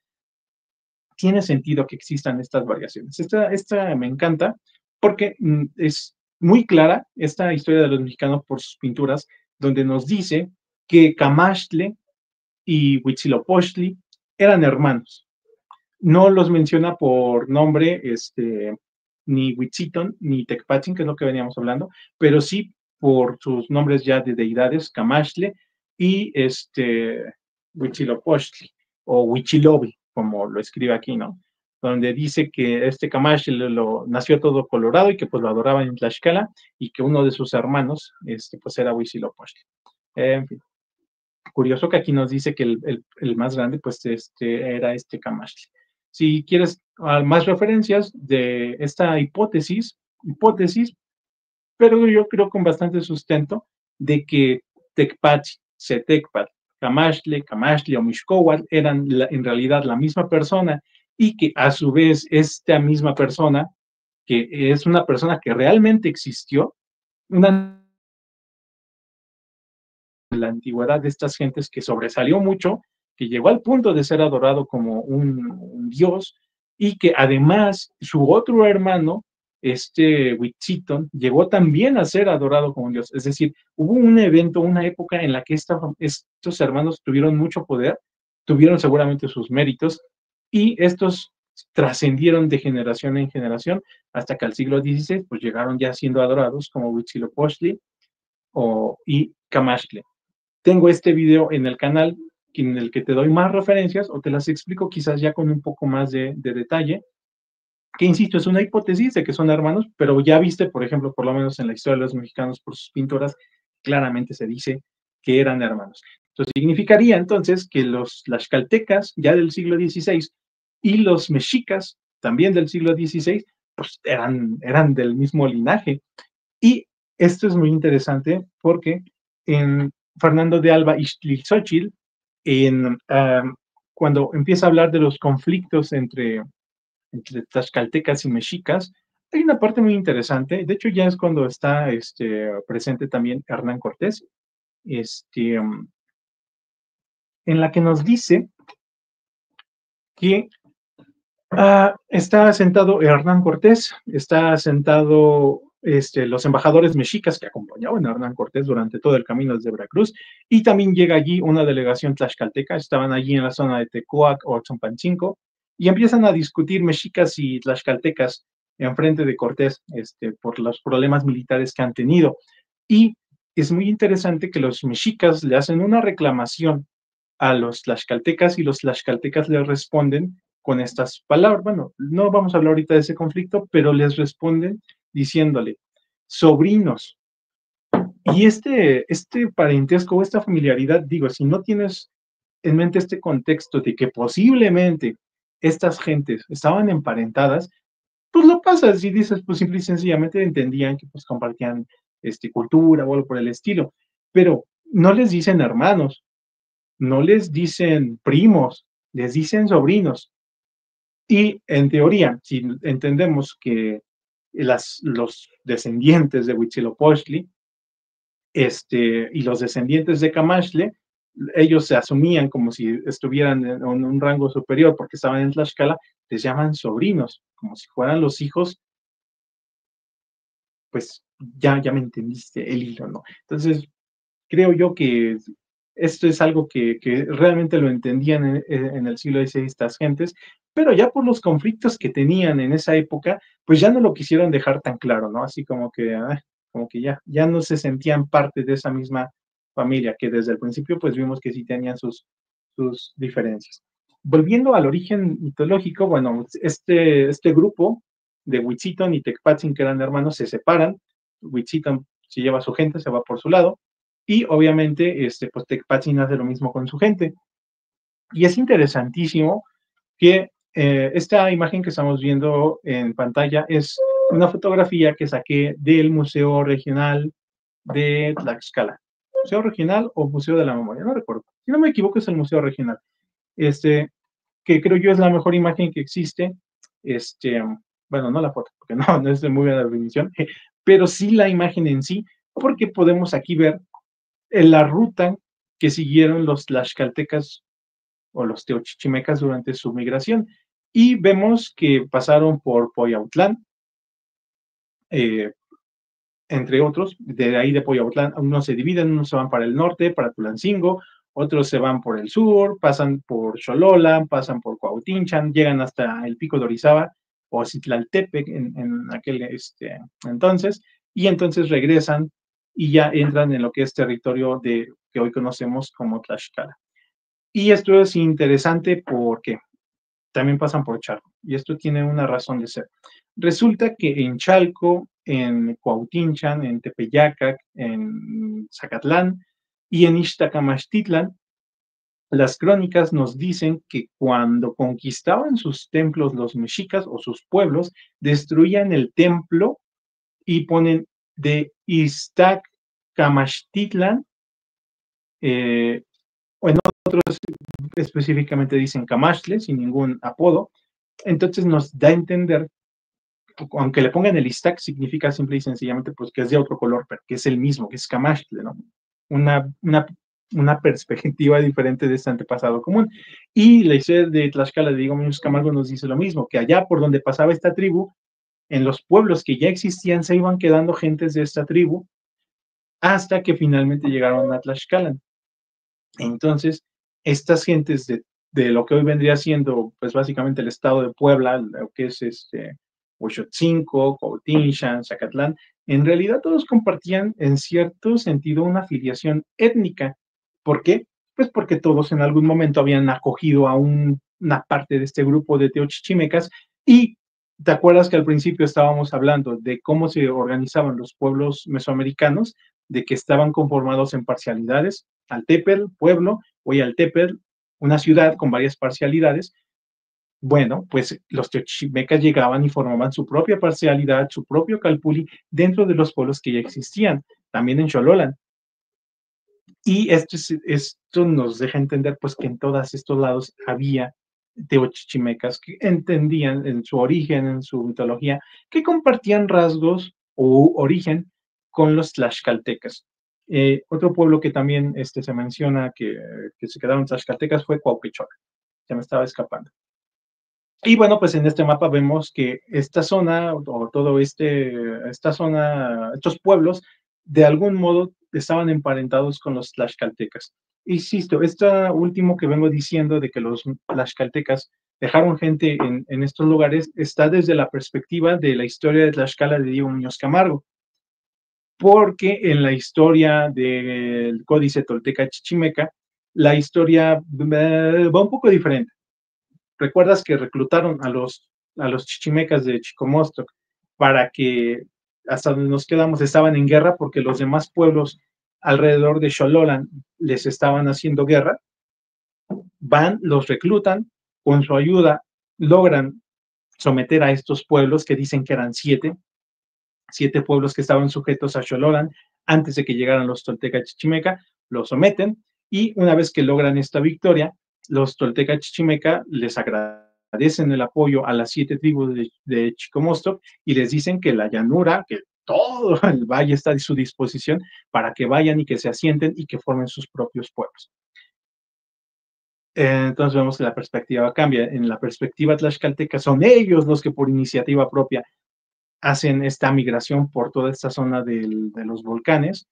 Speaker 1: tiene sentido que existan estas variaciones. Esta, esta me encanta porque mm, es muy clara esta historia de los mexicanos por sus pinturas, donde nos dice que Camaxtle y Huitzilopochtli eran hermanos. No los menciona por nombre, este, ni Huitziton ni Tecpachin, que es lo que veníamos hablando, pero sí por sus nombres ya de deidades, Camaxtle y este, Huitzilopochtli o Huichilobi como lo escribe aquí, ¿no? Donde dice que este Camacho lo, nació todo colorado y que pues lo adoraban en Tlaxcala y que uno de sus hermanos, este, pues era Huitzilopochtli. en fin. Curioso que aquí nos dice que el, el, más grande, pues este, era este Camacho. Si quieres ah, más referencias de esta hipótesis, hipótesis, pero yo creo con bastante sustento de que Tecpachi, Setecpat Camashle, Camashle o Mishkowal eran en realidad la misma persona y que a su vez esta misma persona, que es una persona que realmente existió, una la antigüedad de estas gentes que sobresalió mucho, que llegó al punto de ser adorado como un dios y que además su otro hermano este Witziton llegó también a ser adorado como Dios. Es decir, hubo un evento, una época en la que estos hermanos tuvieron mucho poder, tuvieron seguramente sus méritos y estos trascendieron de generación en generación hasta que al siglo XVI pues llegaron ya siendo adorados como Huitzilopochtli o, y Camaxtle. Tengo este video en el canal en el que te doy más referencias o te las explico quizás ya con un poco más de detalle que insisto, es una hipótesis de que son hermanos, pero ya viste, por ejemplo, por lo menos en la historia de los mexicanos por sus pinturas, claramente se dice que eran hermanos. Entonces, significaría entonces que los caltecas ya del siglo XVI y los mexicas también del siglo XVI, pues eran, eran del mismo linaje. Y esto es muy interesante porque en Fernando de Alba Ixtlilxóchitl, en, ah, cuando empieza a hablar de los conflictos entre entre tlaxcaltecas y mexicas, hay una parte muy interesante, de hecho ya es cuando está este, presente también Hernán Cortés, este, um, en la que nos dice que ah, está sentado Hernán Cortés, está sentado este, los embajadores mexicas que acompañaban a Hernán Cortés durante todo el camino desde Veracruz, y también llega allí una delegación tlaxcalteca, estaban allí en la zona de Tecoac o Tzompancinco, y empiezan a discutir mexicas y tlaxcaltecas en frente de Cortés este, por los problemas militares que han tenido. Y es muy interesante que los mexicas le hacen una reclamación a los tlaxcaltecas y los tlaxcaltecas le responden con estas palabras. Bueno, no vamos a hablar ahorita de ese conflicto, pero les responden diciéndole, sobrinos. Y este, este parentesco, esta familiaridad, digo, si no tienes en mente este contexto de que posiblemente estas gentes estaban emparentadas, pues lo pasas y dices, pues simple y sencillamente entendían que pues compartían este, cultura o algo por el estilo, pero no les dicen hermanos, no les dicen primos, les dicen sobrinos. Y en teoría, si entendemos que las, los descendientes de Huitzilopochtli este, y los descendientes de Camaxle, ellos se asumían como si estuvieran en, un rango superior porque estaban en Tlaxcala, les llaman sobrinos, como si fueran los hijos, pues ya, ya me entendiste el hilo, ¿no? Entonces, creo yo que esto es algo que, que realmente lo entendían en, en, el siglo XVI estas gentes, pero ya por los conflictos que tenían en esa época, pues ya no lo quisieron dejar tan claro, ¿no? Así como que, ah, como que ya, ya no se sentían parte de esa misma familia, que desde el principio pues vimos que sí tenían sus, sus diferencias. Volviendo al origen mitológico, bueno, este, este grupo de Huitziton y Tecpatzin, que eran hermanos, se separan. Huitziton se lleva su gente, se va por su lado, y obviamente, este, pues Tecpatzin hace lo mismo con su gente. Y es interesantísimo que eh, esta imagen que estamos viendo en pantalla es una fotografía que saqué del Museo Regional de Tlaxcala. Museo Regional o Museo de la Memoria, no recuerdo. Si no me equivoco, es el Museo Regional. Este, que creo yo es la mejor imagen que existe. Este, bueno, no la foto, porque no, no es de muy buena definición, <laughs> pero sí la imagen en sí, porque podemos aquí ver la ruta que siguieron los tlaxcaltecas o los teochichimecas durante su migración. Y vemos que pasaron por Poyautlán, eh, entre otros, de ahí de Poyautlán, unos se dividen, unos se van para el norte, para Tulancingo, otros se van por el sur, pasan por Xolola, pasan por Cuautinchan, llegan hasta el pico de Orizaba o Citlaltepec en, en aquel este, entonces, y entonces regresan y ya entran en lo que es territorio de que hoy conocemos como Tlaxcala. Y esto es interesante porque también pasan por Chalco, y esto tiene una razón de ser. Resulta que en Chalco en Cuautinchan, en Tepeyacac, en Zacatlán y en Ixtacamachtitlan, las crónicas nos dicen que cuando conquistaban sus templos los mexicas o sus pueblos, destruían el templo y ponen de Ixtacamachtitlan, eh, o en otros específicamente dicen Camaxtle, sin ningún apodo. Entonces nos da a entender aunque le pongan el Istac, significa simple y sencillamente pues que es de otro color, pero que es el mismo, que es ¿no? Una, una, una perspectiva diferente de este antepasado común. Y la historia de Tlaxcala de Diego Muñoz Camargo nos dice lo mismo, que allá por donde pasaba esta tribu, en los pueblos que ya existían se iban quedando gentes de esta tribu hasta que finalmente llegaron a Tlaxcala. Entonces, estas gentes de, de lo que hoy vendría siendo, pues básicamente el estado de Puebla, lo que es este, Huixotzinco, Cuautinchan, Zacatlán, en realidad todos compartían en cierto sentido una afiliación étnica. ¿Por qué? Pues porque todos en algún momento habían acogido a una parte de este grupo de teochichimecas y ¿te acuerdas que al principio estábamos hablando de cómo se organizaban los pueblos mesoamericanos? De que estaban conformados en parcialidades, Altepel, pueblo, o Altepel, una ciudad con varias parcialidades, bueno, pues los teochimecas llegaban y formaban su propia parcialidad, su propio calpuli dentro de los pueblos que ya existían, también en Xololan. Y esto, esto nos deja entender pues que en todos estos lados había teochichimecas que entendían en su origen, en su mitología, que compartían rasgos o origen con los tlaxcaltecas. Eh, otro pueblo que también este, se menciona que, que se quedaron tlaxcaltecas fue Cuauquechola. Ya me estaba escapando. Y bueno, pues en este mapa vemos que esta zona o todo este, esta zona, estos pueblos, de algún modo estaban emparentados con los tlaxcaltecas. Insisto, esto último que vengo diciendo de que los tlaxcaltecas dejaron gente en, estos lugares está desde la perspectiva de la historia de Tlaxcala de Diego Muñoz Camargo, porque en la historia del Códice Tolteca Chichimeca, la historia eh, va un poco diferente. Recuerdas que reclutaron a los, a los chichimecas de Chicomostoc para que hasta donde nos quedamos estaban en guerra porque los demás pueblos alrededor de Xololan les estaban haciendo guerra. Van, los reclutan, con su ayuda logran someter a estos pueblos que dicen que eran siete, siete pueblos que estaban sujetos a Xololan antes de que llegaran los Tolteca Chichimeca, los someten y una vez que logran esta victoria, los Tolteca Chichimeca les agradecen el apoyo a las siete tribus de, de Chicomostoc y les dicen que la llanura, que todo <laughs> el valle está a su disposición para que vayan y que se asienten y que formen sus propios pueblos. Entonces vemos que la perspectiva cambia. En la perspectiva tlaxcalteca son ellos los que por iniciativa propia hacen esta migración por toda esta zona de los volcanes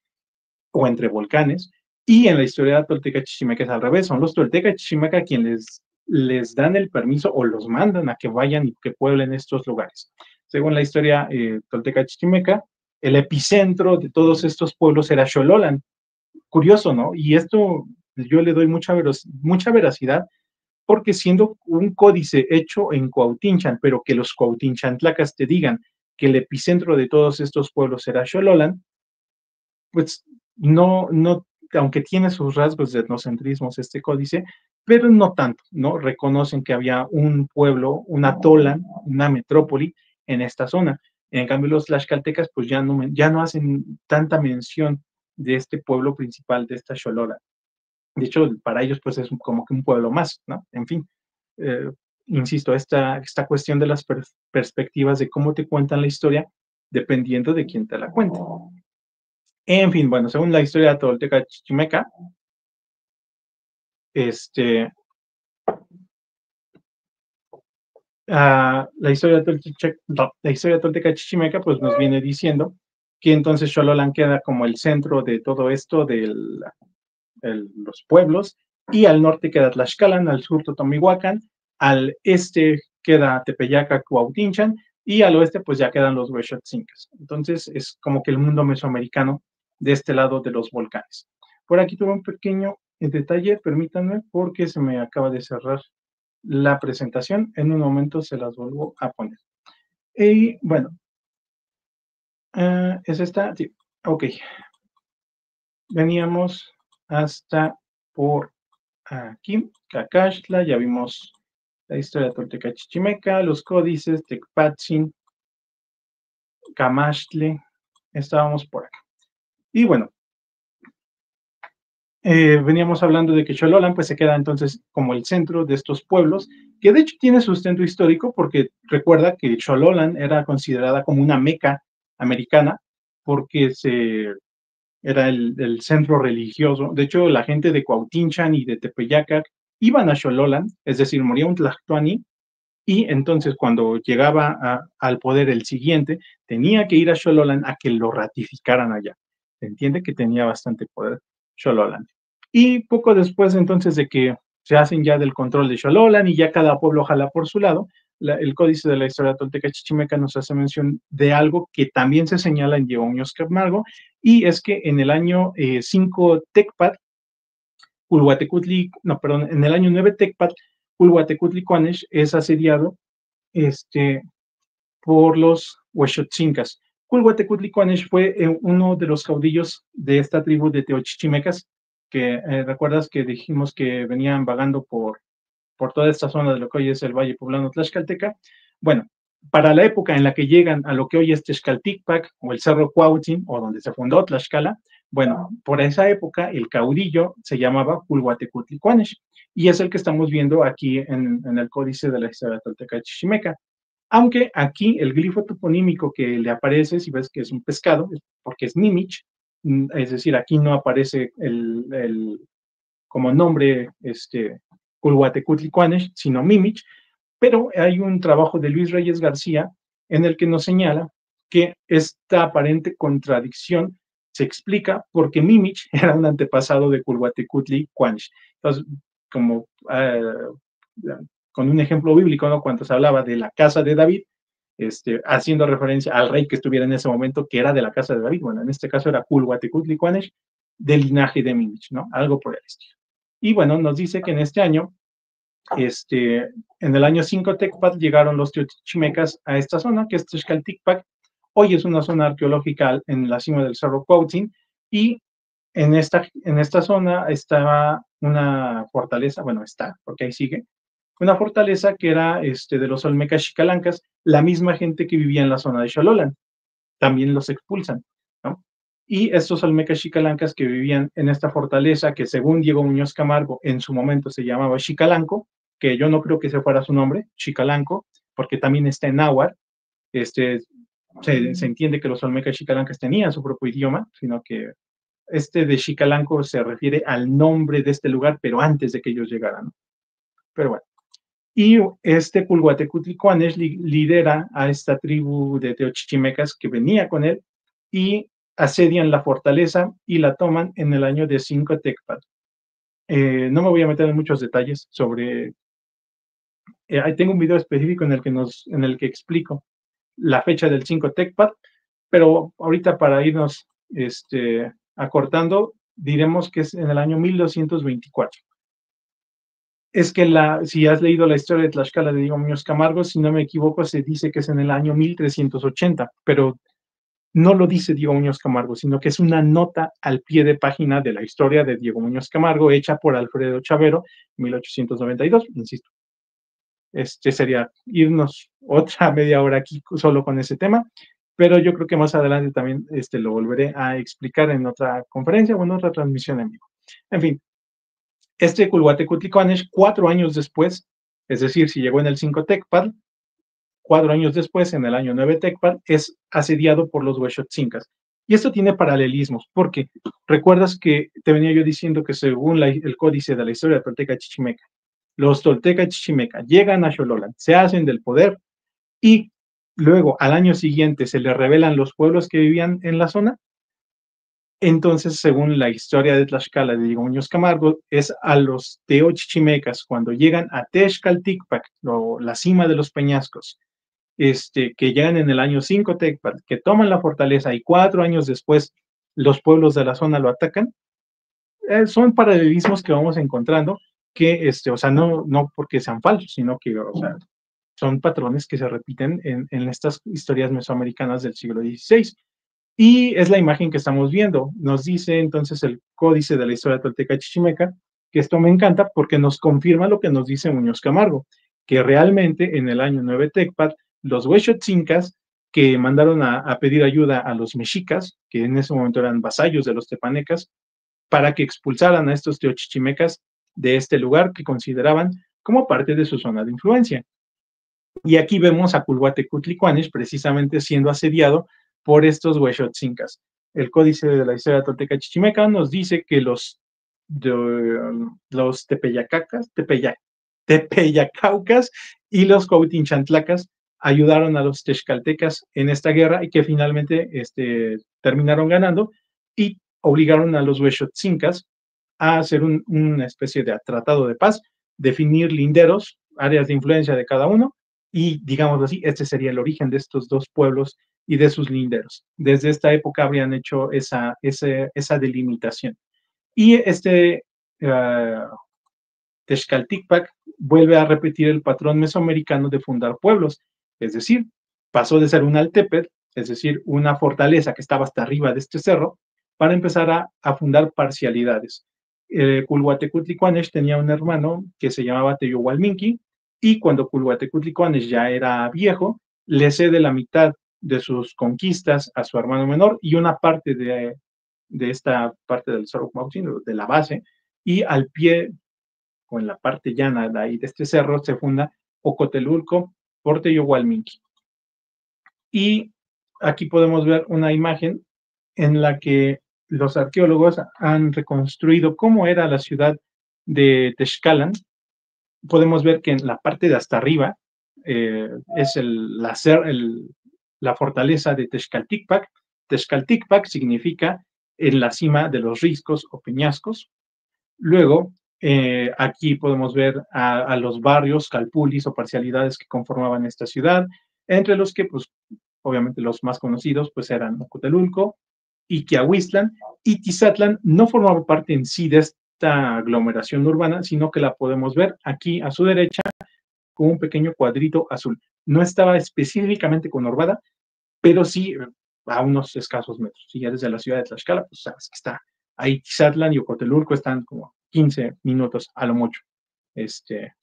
Speaker 1: o entre volcanes y en la historia Tolteca Chichimeca es al revés, son los Tolteca Chichimeca quienes les dan el permiso o los mandan a que vayan y que pueblen estos lugares. Según la historia eh, Tolteca Chichimeca, el epicentro de todos estos pueblos era Xololan. Curioso, ¿no? Y esto yo le doy mucha, mucha veracidad porque siendo un códice hecho en Cuautinchan, pero que los Cuautinchantlakas te digan que el epicentro de todos estos pueblos era Xololan, pues no, no aunque tiene sus rasgos de etnocentrismos este códice, pero no tanto, ¿no? Reconocen que había un pueblo, una tola, una metrópoli en esta zona. En cambio, los tlaxcaltecas, pues ya no, ya no hacen tanta mención de este pueblo principal, de esta Xolola. De hecho, para ellos, pues es como que un pueblo más, ¿no? En fin, eh, insisto, esta, esta cuestión de las perspectivas de cómo te cuentan la historia, dependiendo de quién te la cuente. En fin, bueno, según la historia de Tolteca Chichimeca, este, uh, la, historia de la historia Tolteca Chichimeca pues nos viene diciendo que entonces Xololan queda como el centro de todo esto de los pueblos y al norte queda Tlaxcalan, al sur Totomihuacan, al este queda Tepeyaca, Cuautinchan y al oeste pues ya quedan los Huexotzincas. Entonces es como que el mundo mesoamericano de este lado de los volcanes. Por aquí tuve un pequeño detalle, permítanme, porque se me acaba de cerrar la presentación. En un momento se las vuelvo a poner. Y bueno, uh, ¿es esta? Sí, ok. Veníamos hasta por aquí, Cacashla, ya vimos la historia de Tolteca Chichimeca, los códices, Tecpatzin, Camastle, estábamos por acá. Y bueno, eh, veníamos hablando de que Xololan pues se queda entonces como el centro de estos pueblos, que de hecho tiene sustento histórico porque recuerda que Xololan era considerada como una meca americana porque se, era el, centro religioso. De hecho, la gente de Cuautinchan y de Tepeyacac iban a Xololan, es decir, moría un Tlactuani, y entonces cuando llegaba al poder el siguiente, tenía que ir a Xololan a que lo ratificaran allá se entiende que tenía bastante poder Xololan. Y poco después entonces de que se hacen ya del control de Xololan y ya cada pueblo jala por su lado, el códice de la historia tolteca chichimeca nos hace mención de algo que también se señala en Muñoz Camargo, y es que en el año 5 eh, Tecpat, Ulhuatecutli, no, perdón, en el año 9 Tecpat, Ulhuatecutli es asediado este, por los Huexotzincas. Culhuatecutlicuanesh fue eh, uno de los caudillos de esta tribu de teochichimecas, que eh, recuerdas que dijimos que venían vagando por, por toda esta zona de lo que hoy es el Valle Poblano Tlaxcalteca. Bueno, para la época en la que llegan a lo que hoy es Texcalticpac o el Cerro Cuautzin, o donde se fundó Tlaxcala, bueno, por esa época el caudillo se llamaba Culhuatecutlicuanesh y es el que estamos viendo aquí en, en el códice de la historia tolteca chichimeca. Aunque aquí el glifo toponímico que le aparece, si ves que es un pescado, porque es Nimich, mm, es decir, aquí no aparece el, como nombre este, Culhuatecutlicuanesh, sino Mimich, Pero hay un trabajo de Luis Reyes García en el que nos señala que esta aparente contradicción se explica porque Mimich <laughs> era un antepasado de Culhuatecutli Cuanch. Entonces, como eh, con un ejemplo bíblico, ¿no? Cuando se hablaba de la casa de David, este, haciendo referencia al rey que estuviera en ese momento, que era de la casa de David. Bueno, en este caso era Culhuatecutli Cuanch, del linaje de Mimich, ¿no? Algo por el estilo. Y bueno, nos dice que en este año, este, en el año 5 Tecpat llegaron los teotichimecas a esta zona, que es Texcalticpac. Hoy es una zona arqueológica en la cima del Cerro Cuauhtzin y en esta, en esta zona estaba una fortaleza, bueno, está, porque ahí sigue, una fortaleza que era este, de los Olmecas Xicalancas, la misma gente que vivía en la zona de Xololan. También los expulsan, ¿no? Y estos Olmecas Xicalancas que vivían en esta fortaleza, que según Diego Muñoz Camargo en su momento se llamaba Xicalanco, que yo no creo que ese fuera su nombre, Xicalanco, porque también está en náhuatl, este, se, se, entiende que los Olmecas Xicalancas tenían su propio idioma, sino que este de Xicalanco se refiere al nombre de este lugar, pero antes de que ellos llegaran. Pero bueno. Y este Culhuatecutlicuanes lidera a esta tribu de teochichimecas que venía con él y asedian la fortaleza y la toman en el año de 5 Tecpat. Eh, no me voy a meter en muchos detalles sobre... Eh, ahí tengo un video específico en el que, nos, en el que explico la fecha del 5 Tecpat, pero ahorita para irnos este, acortando, diremos que es en el año 1224. Es que la, si has leído la historia de Tlaxcala de Diego Muñoz Camargo, si no me equivoco, se dice que es en el año 1380, pero no lo dice Diego Muñoz Camargo, sino que es una nota al pie de página de la historia de Diego Muñoz Camargo, hecha por Alfredo Chavero, 1892, insisto. Este sería irnos otra <laughs> media hora aquí solo con ese tema, pero yo creo que más adelante también este, lo volveré a explicar en otra conferencia o en otra transmisión en vivo. En fin, este Culhuatecutlicoanesh, cuatro años después, es decir, si llegó en el 5 Tecpal, cuatro años después, en el año 9 Tecpal, es asediado por los Huexotzincas. Y esto tiene paralelismos, porque recuerdas que te venía yo diciendo que según el códice de la historia Tolteca Chichimeca, los Tolteca Chichimeca llegan a Xololan, se hacen del poder y luego al año siguiente se le revelan los pueblos que vivían en la zona, entonces, según la historia de Tlaxcala de Diego Muñoz Camargo, es a los teochichimecas cuando llegan a Texcalticpac, la cima de los peñascos, este, que llegan en el año 5 Tecpac, que toman la fortaleza y cuatro años después los pueblos de la zona lo atacan, eh, son paralelismos que vamos encontrando que, este, o sea, no, no porque sean falsos, sino que, o son patrones que se repiten en, en estas historias mesoamericanas del siglo XVI. Y es la imagen que estamos viendo. Nos dice entonces el códice de la historia tolteca chichimeca, que esto me encanta porque nos confirma lo que nos dice Muñoz Camargo, que realmente en el año 9 Tecpat, los huexotzincas que mandaron a, a, pedir ayuda a los mexicas, que en ese momento eran vasallos de los tepanecas, para que expulsaran a estos teochichimecas de este lugar que consideraban como parte de su zona de influencia. Y aquí vemos a Culhuatecutlicuanes precisamente siendo asediado por estos huexotzincas. El códice de la historia tolteca chichimeca nos dice que los, de, los tepeyacacas, tepeyac, tepeyacaucas y los cautinchantlaccas ayudaron a los texcaltecas en esta guerra y que finalmente este, terminaron ganando y obligaron a los huexotzincas a hacer un, una especie de tratado de paz, definir linderos, áreas de influencia de cada uno y, digamos así, este sería el origen de estos dos pueblos y de sus linderos. Desde esta época habrían hecho esa, esa, esa delimitación. Y este uh, Texcalticpac vuelve a repetir el patrón mesoamericano de fundar pueblos, es decir, pasó de ser un altepet, es decir, una fortaleza que estaba hasta arriba de este cerro, para empezar a, a fundar parcialidades. Eh, tenía un hermano que se llamaba Teyuhualminqui, y cuando Culhuatecutlicuanesh ya era viejo, le cede la mitad de sus conquistas a su hermano menor y una parte de, de esta parte del Cerro de la base, y al pie, o en la parte llana de ahí de este cerro, se funda Ocotelulco, Porte y. Y aquí podemos ver una imagen en la que los arqueólogos han reconstruido cómo era la ciudad de Texcalan. Podemos ver que en la parte de hasta arriba eh, es el, la, la fortaleza de Texcalticpac. Texcalticpac significa en la cima de los riscos o peñascos. Luego, eh, aquí podemos ver a, los barrios, calpulis o parcialidades que conformaban esta ciudad, entre los que, pues, obviamente los más conocidos, pues eran Ocotelulco, Iquiahuistlan y Tizatlan no formaba parte en sí de esta aglomeración urbana, sino que la podemos ver aquí a su derecha con un pequeño cuadrito azul. No estaba específicamente conurbada, pero sí a unos escasos metros. Si ya desde la ciudad de Tlaxcala, pues sabes que está ahí Tizatlan y Ocotelulco están como 15 minutos a lo mucho, este,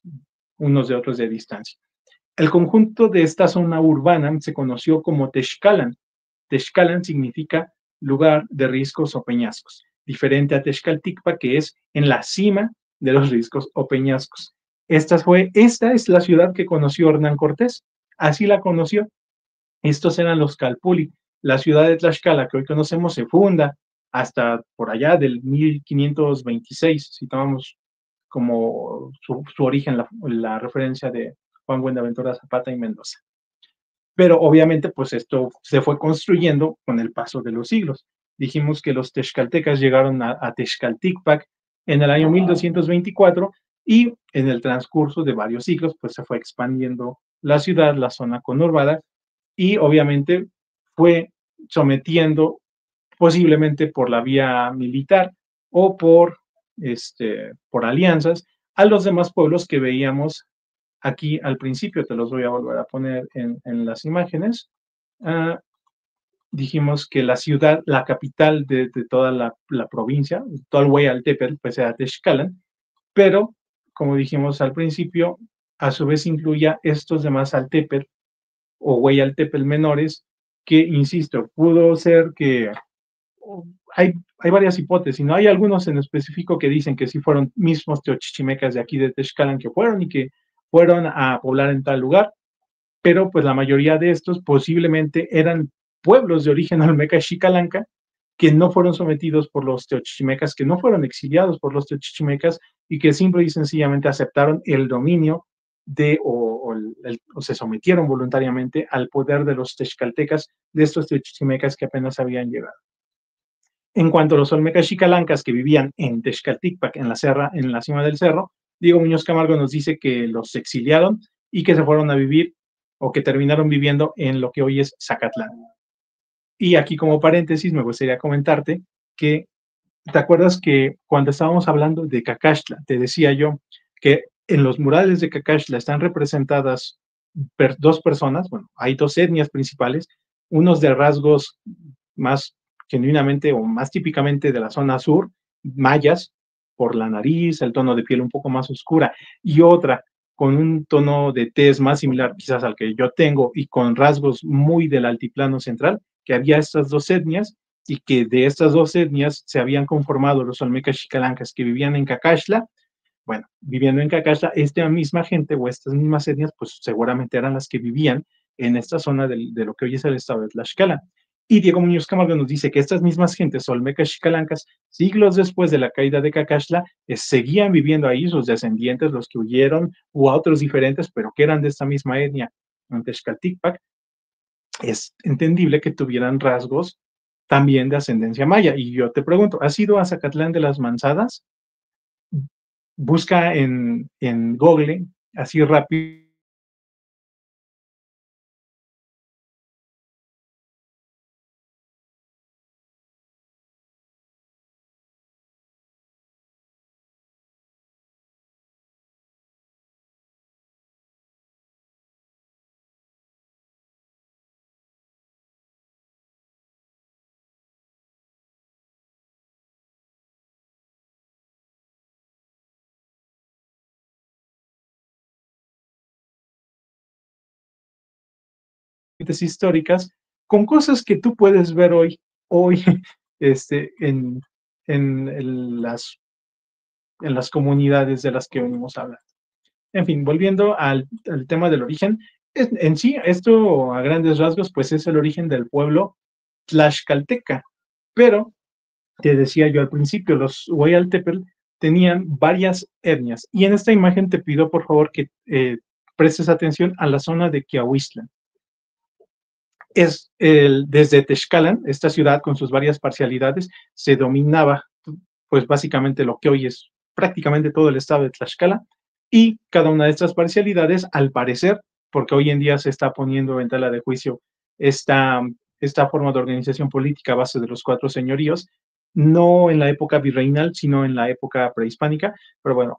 Speaker 1: unos de otros de distancia. El conjunto de esta zona urbana se conoció como Texcalan. Texcalan significa lugar de riscos o peñascos, diferente a Texcalticpa, que es en la cima de los riscos o peñascos. Esta, fue, esta es la ciudad que conoció Hernán Cortés, así la conoció. Estos eran los Calpuli. La ciudad de Tlaxcala que hoy conocemos se funda hasta por allá del 1526, si tomamos como su, origen la, referencia de Juan Buenaventura Zapata y Mendoza. Pero obviamente, pues esto se fue construyendo con el paso de los siglos. Dijimos que los texcaltecas llegaron a, a Texcalticpac en el año 1224 y en el transcurso de varios siglos, pues se fue expandiendo la ciudad, la zona conurbada, y obviamente fue sometiendo posiblemente por la vía militar o por, este, por alianzas, a los demás pueblos que veíamos aquí al principio. Te los voy a volver a poner en, las imágenes. Ah, dijimos que la ciudad, la capital de, toda la, provincia, todo el Huayaltepetl, pues era Texcalan, pero como dijimos al principio, a su vez incluía estos demás Altepetl o Huayaltepetl menores, que, insisto, pudo ser que hay, hay varias hipótesis, ¿no? Hay algunos en específico que dicen que sí fueron mismos teochichimecas de aquí de Texcalan que fueron y que fueron a poblar en tal lugar, pero pues la mayoría de estos posiblemente eran pueblos de origen <laughs> olmeca y chicalanca que no fueron sometidos por los teochichimecas, que no fueron exiliados por los teochichimecas y que simple y sencillamente aceptaron el dominio de o, se sometieron voluntariamente al poder de los texcaltecas, de estos teochichimecas que apenas habían llegado. En cuanto a los olmecas chicalancas que vivían en Texcalticpac, en la, serra, en la cima del cerro, Diego Muñoz Camargo nos dice que los exiliaron y que se fueron a vivir o que terminaron viviendo en lo que hoy es Zacatlán. Y aquí como paréntesis me gustaría comentarte que, ¿te acuerdas que cuando estábamos hablando de Cacaxtla, te decía yo que en los murales de Cacaxtla están representadas dos personas, bueno, hay dos etnias principales, unos de rasgos más genuinamente o más típicamente de la zona sur, mayas, por la nariz, el tono de piel un poco más oscura, y otra con un tono de tez más similar quizás al que yo tengo y con rasgos muy del altiplano central, que había estas dos etnias y que de estas dos etnias se habían conformado los olmecas chicalancas que vivían en Cacaxla. Bueno, viviendo en Cacaxla, esta misma gente o estas mismas etnias, pues seguramente eran las que vivían en esta zona de, lo que hoy es el estado de Tlaxcala. Y Diego Muñoz Camargo nos dice que estas mismas gentes olmecas chicalancas, siglos después de la caída de Cacaxla, eh, seguían viviendo ahí, sus descendientes, los que huyeron, u otros diferentes, pero que eran de esta misma etnia, en Texcalticpac, es entendible que tuvieran rasgos también de ascendencia maya. Y yo te pregunto, ¿has ido a Zacatlán de las Manzadas? Busca en, en Google, así rápido, históricas con cosas que tú puedes ver hoy, hoy <laughs> este, en, en, las, en las comunidades de las que venimos hablando. En fin, volviendo al, tema del origen, en sí, esto a grandes rasgos, pues es el origen del pueblo tlaxcalteca, pero te decía yo al principio, los Huayaltepetl tenían varias etnias. Y en esta imagen te pido por favor que eh, prestes atención a la zona de Quiahuistlan. Es el, desde Texcalan, esta ciudad con sus varias parcialidades, se dominaba, pues básicamente lo que hoy es prácticamente todo el estado de Tlaxcala, y cada una de estas parcialidades, al parecer, porque hoy en día se está poniendo en tela de juicio esta, esta forma de organización política a base de los cuatro señoríos, no en la época virreinal, sino en la época prehispánica, pero bueno,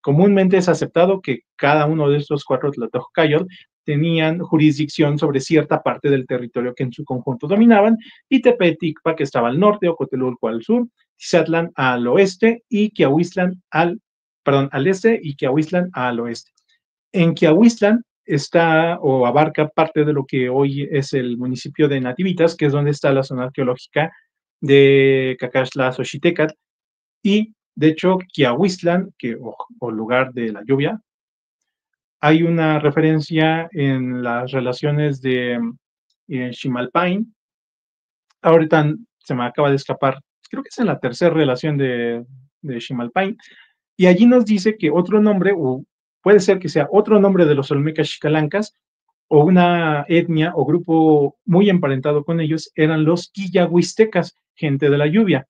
Speaker 1: comúnmente es aceptado que cada uno de estos cuatro Tlatohcayot tenían jurisdicción sobre cierta parte del territorio que en su conjunto dominaban, y Tepeticpa, que estaba al norte, Ocotelulco al sur, al oeste y Quiahuistlan al, perdón, al este y Quiahuistlan al oeste. En Quiahuistlan está o abarca parte de lo que hoy es el municipio de Nativitas, que es donde está la zona arqueológica de Cacaxtla Xochitecat, y de hecho Quiahuistlan, que, o, lugar de la lluvia, hay una referencia en las relaciones de eh, Ximalpain. Ahorita se me acaba de escapar, creo que es en la tercera relación de, de Ximalpain, y allí nos dice que otro nombre, o puede ser que sea otro nombre de los Olmecas Xicalancas, o una etnia o grupo muy emparentado con ellos, eran los Quillahuistecas, gente de la lluvia.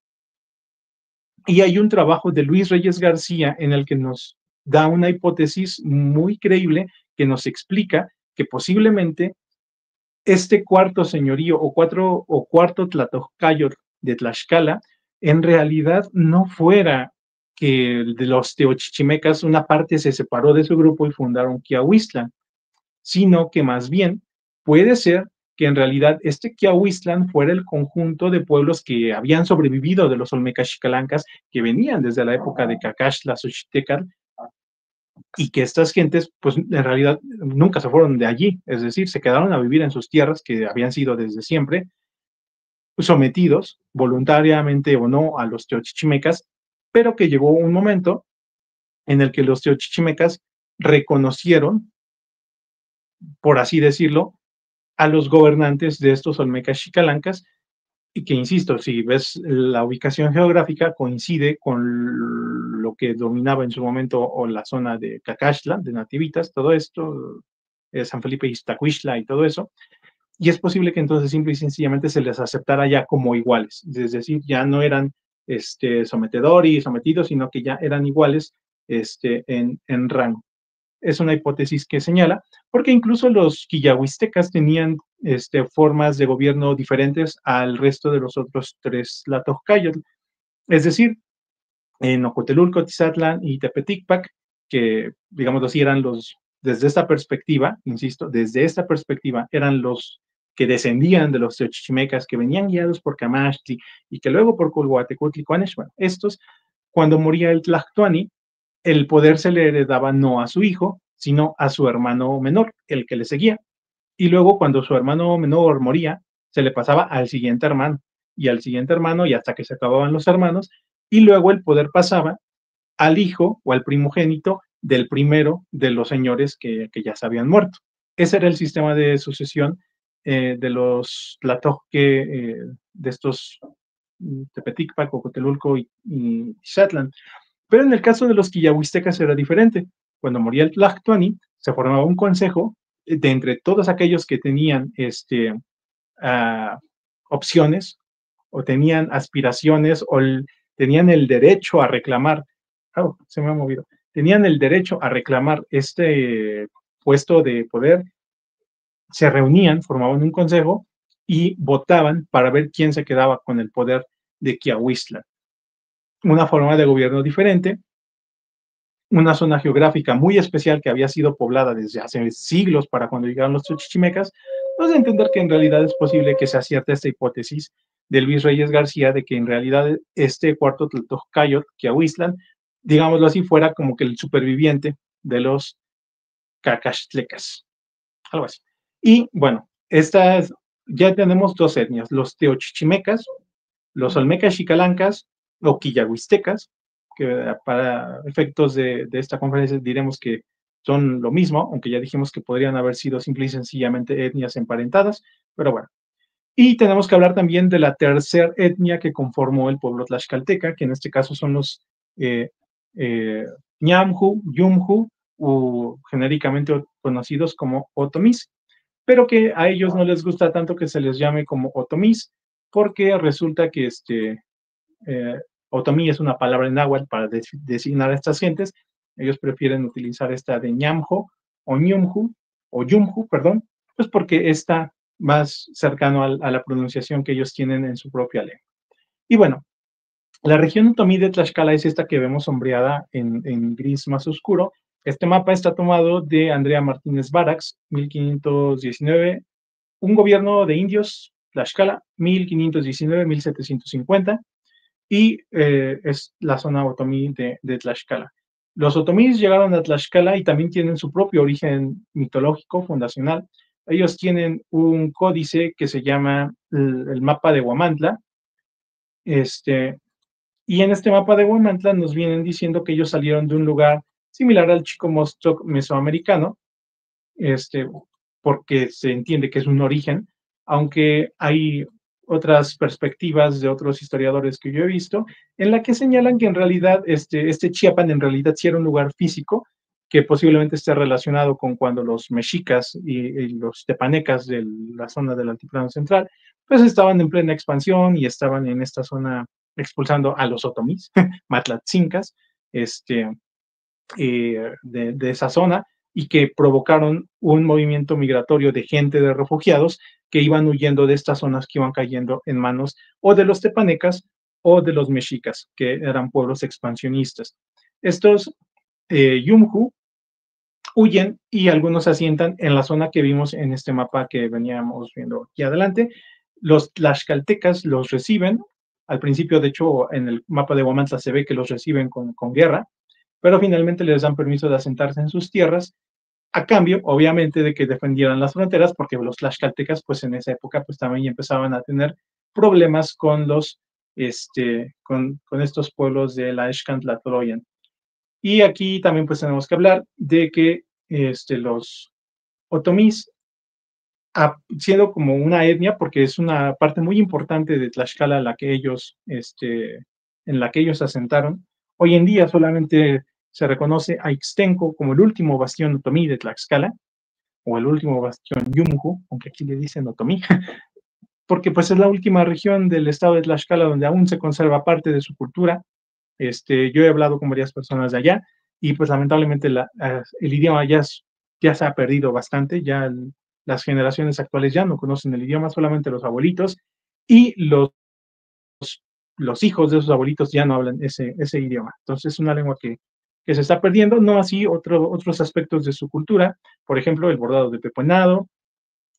Speaker 1: Y hay un trabajo de Luis Reyes García en el que nos da una hipótesis muy creíble que nos explica que posiblemente este cuarto señorío o, cuatro, o cuarto Tlatohcayot de Tlaxcala en realidad no fuera que de los teochichimecas una parte se separó de su grupo y fundaron Quiahuistlan, sino que más bien puede ser que en realidad este Quiahuistlan fuera el conjunto de pueblos que habían sobrevivido de los Olmecas que venían desde la época de la Xochitecal, y que estas gentes, pues en realidad nunca se fueron de allí, es decir, se quedaron a vivir en sus tierras que habían sido desde siempre sometidos voluntariamente o no a los teochichimecas, pero que llegó un momento en el que los teochichimecas reconocieron, por así decirlo, a los gobernantes de estos Olmecas Chicalancas, y que, insisto, si ves la ubicación geográfica, coincide con lo que dominaba en su momento o la zona de Cacaxtla, de Nativitas, todo esto, eh, San Felipe Iztacuixtla y todo eso, y es posible que entonces simple y sencillamente se les aceptara ya como iguales, es decir, ya no eran este, sometedor y sometidos, sino que ya eran iguales este, en, en rango. Es una hipótesis que señala, porque incluso los quillahuistecas tenían este, formas de gobierno diferentes al resto de los otros tres Latoscayotl. Es decir, en Ocotelulco, Tizatlán y Tepeticpac, que digamos así eran los, desde esta perspectiva, insisto, desde esta perspectiva eran los que descendían de los teochichimecas, que venían guiados por Camachtli y que luego por Culhuatecutli, bueno, estos, cuando moría el Tlactuani, el poder se le heredaba no a su hijo, sino a su hermano menor, el que le seguía. Y luego cuando su hermano menor moría, se le pasaba al siguiente hermano y al siguiente hermano y hasta que se acababan los hermanos. Y luego el poder pasaba al hijo o al primogénito del primero de los señores que, ya se habían muerto. Ese era el sistema de sucesión eh, de los Tlatoque, eh, de estos mm, Tepeticpa, Cocotelulco y, y pero en el caso de los quillahuistecas era diferente. Cuando moría el Tlactuani, se formaba un consejo de entre todos aquellos que tenían este, ah, opciones o tenían aspiraciones o tenían el derecho a reclamar, oh, se me ha movido, tenían el derecho a reclamar este puesto de poder, se reunían, formaban un consejo y votaban para ver quién se quedaba con el poder de Quiahuistla una forma de gobierno diferente, una zona geográfica muy especial que había sido poblada desde hace siglos para cuando llegaron los chichimecas, nos da entender que en realidad es posible que se acierte esta hipótesis de Luis Reyes García de que en realidad este cuarto Tlatohcayot, Quiahuistlan, digámoslo así, fuera como que el superviviente de los cacaxtlecas, algo así. Y bueno, estas, ya tenemos dos etnias, los teochichimecas, los olmecas chicalancas o quillahuistecas, que para efectos de, esta conferencia diremos que son lo mismo, aunque ya dijimos que podrían haber sido simple y sencillamente etnias emparentadas, pero bueno. Y tenemos que hablar también de la tercera etnia que conformó el pueblo tlaxcalteca, que en este caso son los eh, eh, Ñamhu, Yumhu o genéricamente conocidos como otomís, pero que a ellos no les gusta tanto que se les llame como otomís, porque resulta que este, eh, otomí es una palabra en náhuatl para designar a estas gentes, ellos prefieren utilizar esta de ñamjo o ñumju o yumju, perdón, pues porque está más cercano a, la pronunciación que ellos tienen en su propia lengua. Y bueno, la región otomí de Tlaxcala es esta que vemos sombreada en, en gris más oscuro. Este mapa está tomado de Andrea Martínez Barax, 1519, un gobierno de indios, Tlaxcala, 1519-1750, y eh, es la zona otomí de, de Tlaxcala. Los otomíes llegaron a Tlaxcala y también tienen su propio origen mitológico, fundacional. Ellos tienen un códice que se llama el, mapa de Huamantla. Este, y en este mapa de Huamantla nos vienen diciendo que ellos salieron de un lugar similar al chico Mostoc mesoamericano, este, porque se entiende que es un origen, aunque hay otras perspectivas de otros historiadores que yo he visto, en la que señalan que en realidad este, este Chiapan en realidad sí era un lugar físico que posiblemente esté relacionado con cuando los mexicas y, los tepanecas de la zona del altiplano central, pues estaban en plena expansión y estaban en esta zona expulsando a los otomís, <laughs> matlatzincas, este, eh, de, de esa zona, y que provocaron un movimiento migratorio de gente de refugiados que iban huyendo de estas zonas que iban cayendo en manos o de los tepanecas o de los mexicas, que eran pueblos expansionistas. Estos eh, Yumhu huyen y algunos asientan en la zona que vimos en este mapa que veníamos viendo aquí adelante. Los tlaxcaltecas los reciben. Al principio, de hecho, en el mapa de Huamantla se ve que los reciben con, con guerra, pero finalmente les dan permiso de asentarse en sus tierras a cambio, obviamente, de que defendieran las fronteras, porque los tlaxcaltecas, pues en esa época, pues también empezaban a tener problemas con los, este, con, estos pueblos de la Toloyan. Y aquí también pues tenemos que hablar de que este, los otomís, siendo como una etnia, porque es una parte muy importante de Tlaxcala la que ellos, este, en la que ellos asentaron, hoy en día solamente se reconoce a Ixtenco como el último bastión otomí de Tlaxcala, o el último bastión Yumju, aunque aquí le dicen otomí, <laughs> porque pues es la última región del estado de Tlaxcala donde aún se conserva parte de su cultura. Este, yo he hablado con varias personas de allá y pues lamentablemente eh, el idioma ya se ha perdido bastante, ya las generaciones actuales ya no conocen el idioma, solamente los abuelitos y los, los hijos de esos abuelitos ya no hablan ese, ese idioma. Entonces es una lengua que que se está perdiendo, no así otros aspectos de su cultura, por ejemplo, el bordado de peponado,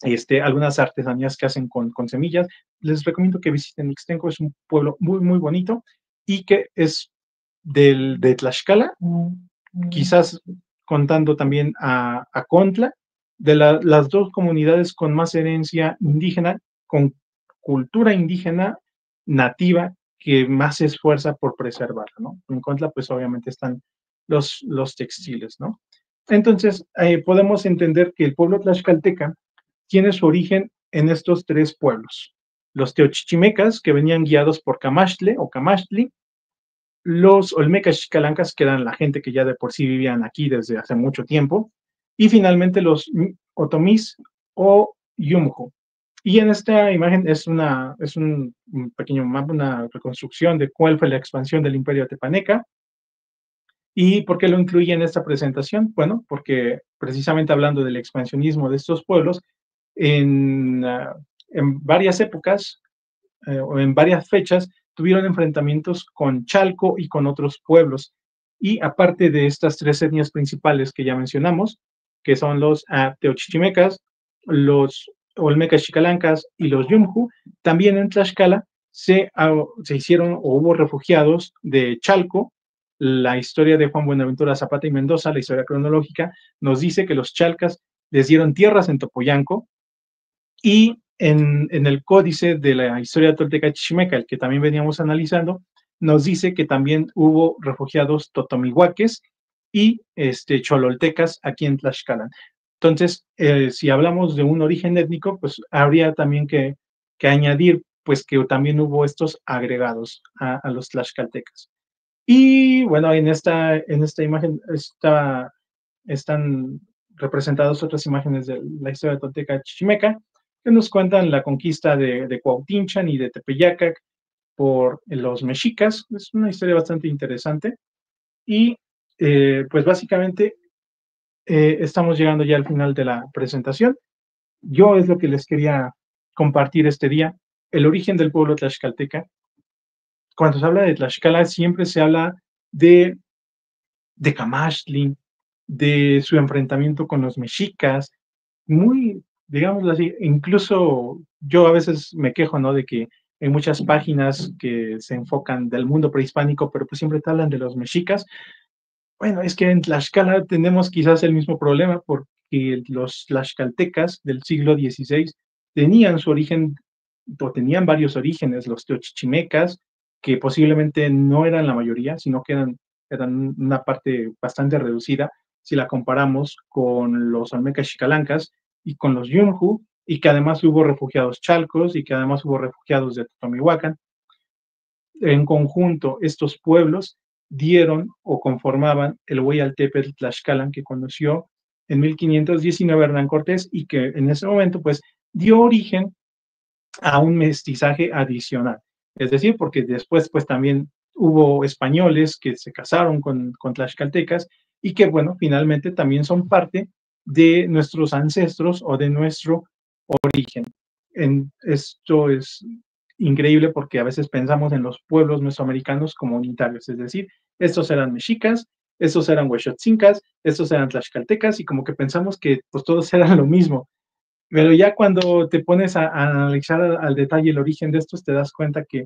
Speaker 1: este, algunas artesanías que hacen con, con semillas. Les recomiendo que visiten Ixtenco, es un pueblo muy, muy bonito y que es del, de Tlaxcala, quizás contando también a, a Contla, de las dos comunidades con más herencia indígena, con cultura indígena nativa que más se esfuerza por preservarla, ¿no? En Contla, pues obviamente están los, los textiles, ¿no? Entonces, eh, podemos entender que el pueblo tlaxcalteca tiene su origen en estos tres pueblos. Los teochichimecas, que venían guiados por Camashtle o Camashli, los olmecas chicalancas, que eran la gente que ya de por sí vivían aquí desde hace mucho tiempo, y finalmente los otomís o yumjo. Y en esta imagen es, una, es un, pequeño mapa, una reconstrucción de cuál fue la expansión del imperio tepaneca ¿Y por qué lo incluye en esta presentación? Bueno, porque precisamente hablando del expansionismo de estos pueblos, en, ah, en varias épocas eh, o en varias fechas tuvieron enfrentamientos con Chalco y con otros pueblos. Y aparte de estas tres etnias principales que ya mencionamos, que son los uh, teochichimecas, los olmecas chicalancas y los yumju, también en Tlaxcala se, uh, se hicieron o hubo refugiados de Chalco la historia de Juan Buenaventura Zapata y Mendoza, la historia cronológica, nos dice que los chalcas les dieron tierras en Topoyanco y en, el códice de la historia tolteca chichimeca, el que también veníamos analizando, nos dice que también hubo refugiados totomihuaques y este, chololtecas aquí en Tlaxcala. Entonces, eh, si hablamos de un origen étnico, pues habría también que, añadir pues que también hubo estos agregados a, los tlaxcaltecas. Y bueno, en esta, en esta imagen está están representadas otras imágenes de la historia tolteca chichimeca que nos cuentan la conquista de, de Cuautinchan y de Tepeyacac por los mexicas. Es una historia bastante interesante. Y eh, pues básicamente eh, estamos llegando ya al final de la presentación. Yo es lo que les quería compartir este día, el origen del pueblo tlaxcalteca. Cuando se habla de Tlaxcala, siempre se habla de, de Camachtli, de su enfrentamiento con los mexicas, muy, digamos así, incluso yo a veces me quejo, ¿no? De que hay muchas páginas que se enfocan del mundo prehispánico, pero pues siempre te hablan de los mexicas. Bueno, es que en Tlaxcala tenemos quizás el mismo problema porque los tlaxcaltecas del siglo XVI tenían su origen, o tenían varios orígenes, los teochichimecas, que posiblemente no eran la mayoría, sino que eran, eran una parte bastante reducida si la comparamos con los olmecas chicalancas y con los yunju, y que además hubo refugiados chalcos y que además hubo refugiados de Totomihuacán. En conjunto, estos pueblos dieron o conformaban el Huayaltepetl Tlaxcalan que conoció en 1519 Hernán Cortés y que en ese momento pues dio origen a un mestizaje adicional. Es decir, porque después pues también hubo españoles que se casaron con, con tlaxcaltecas y que bueno, finalmente también son parte de nuestros ancestros o de nuestro origen. En, esto es increíble porque a veces pensamos en los pueblos mesoamericanos como unitarios, es decir, estos eran mexicas, estos eran huexotzincas, estos eran tlaxcaltecas y como que pensamos que pues todos <laughs> eran lo mismo. Pero ya cuando te pones a, analizar al, detalle el origen de estos, te das cuenta que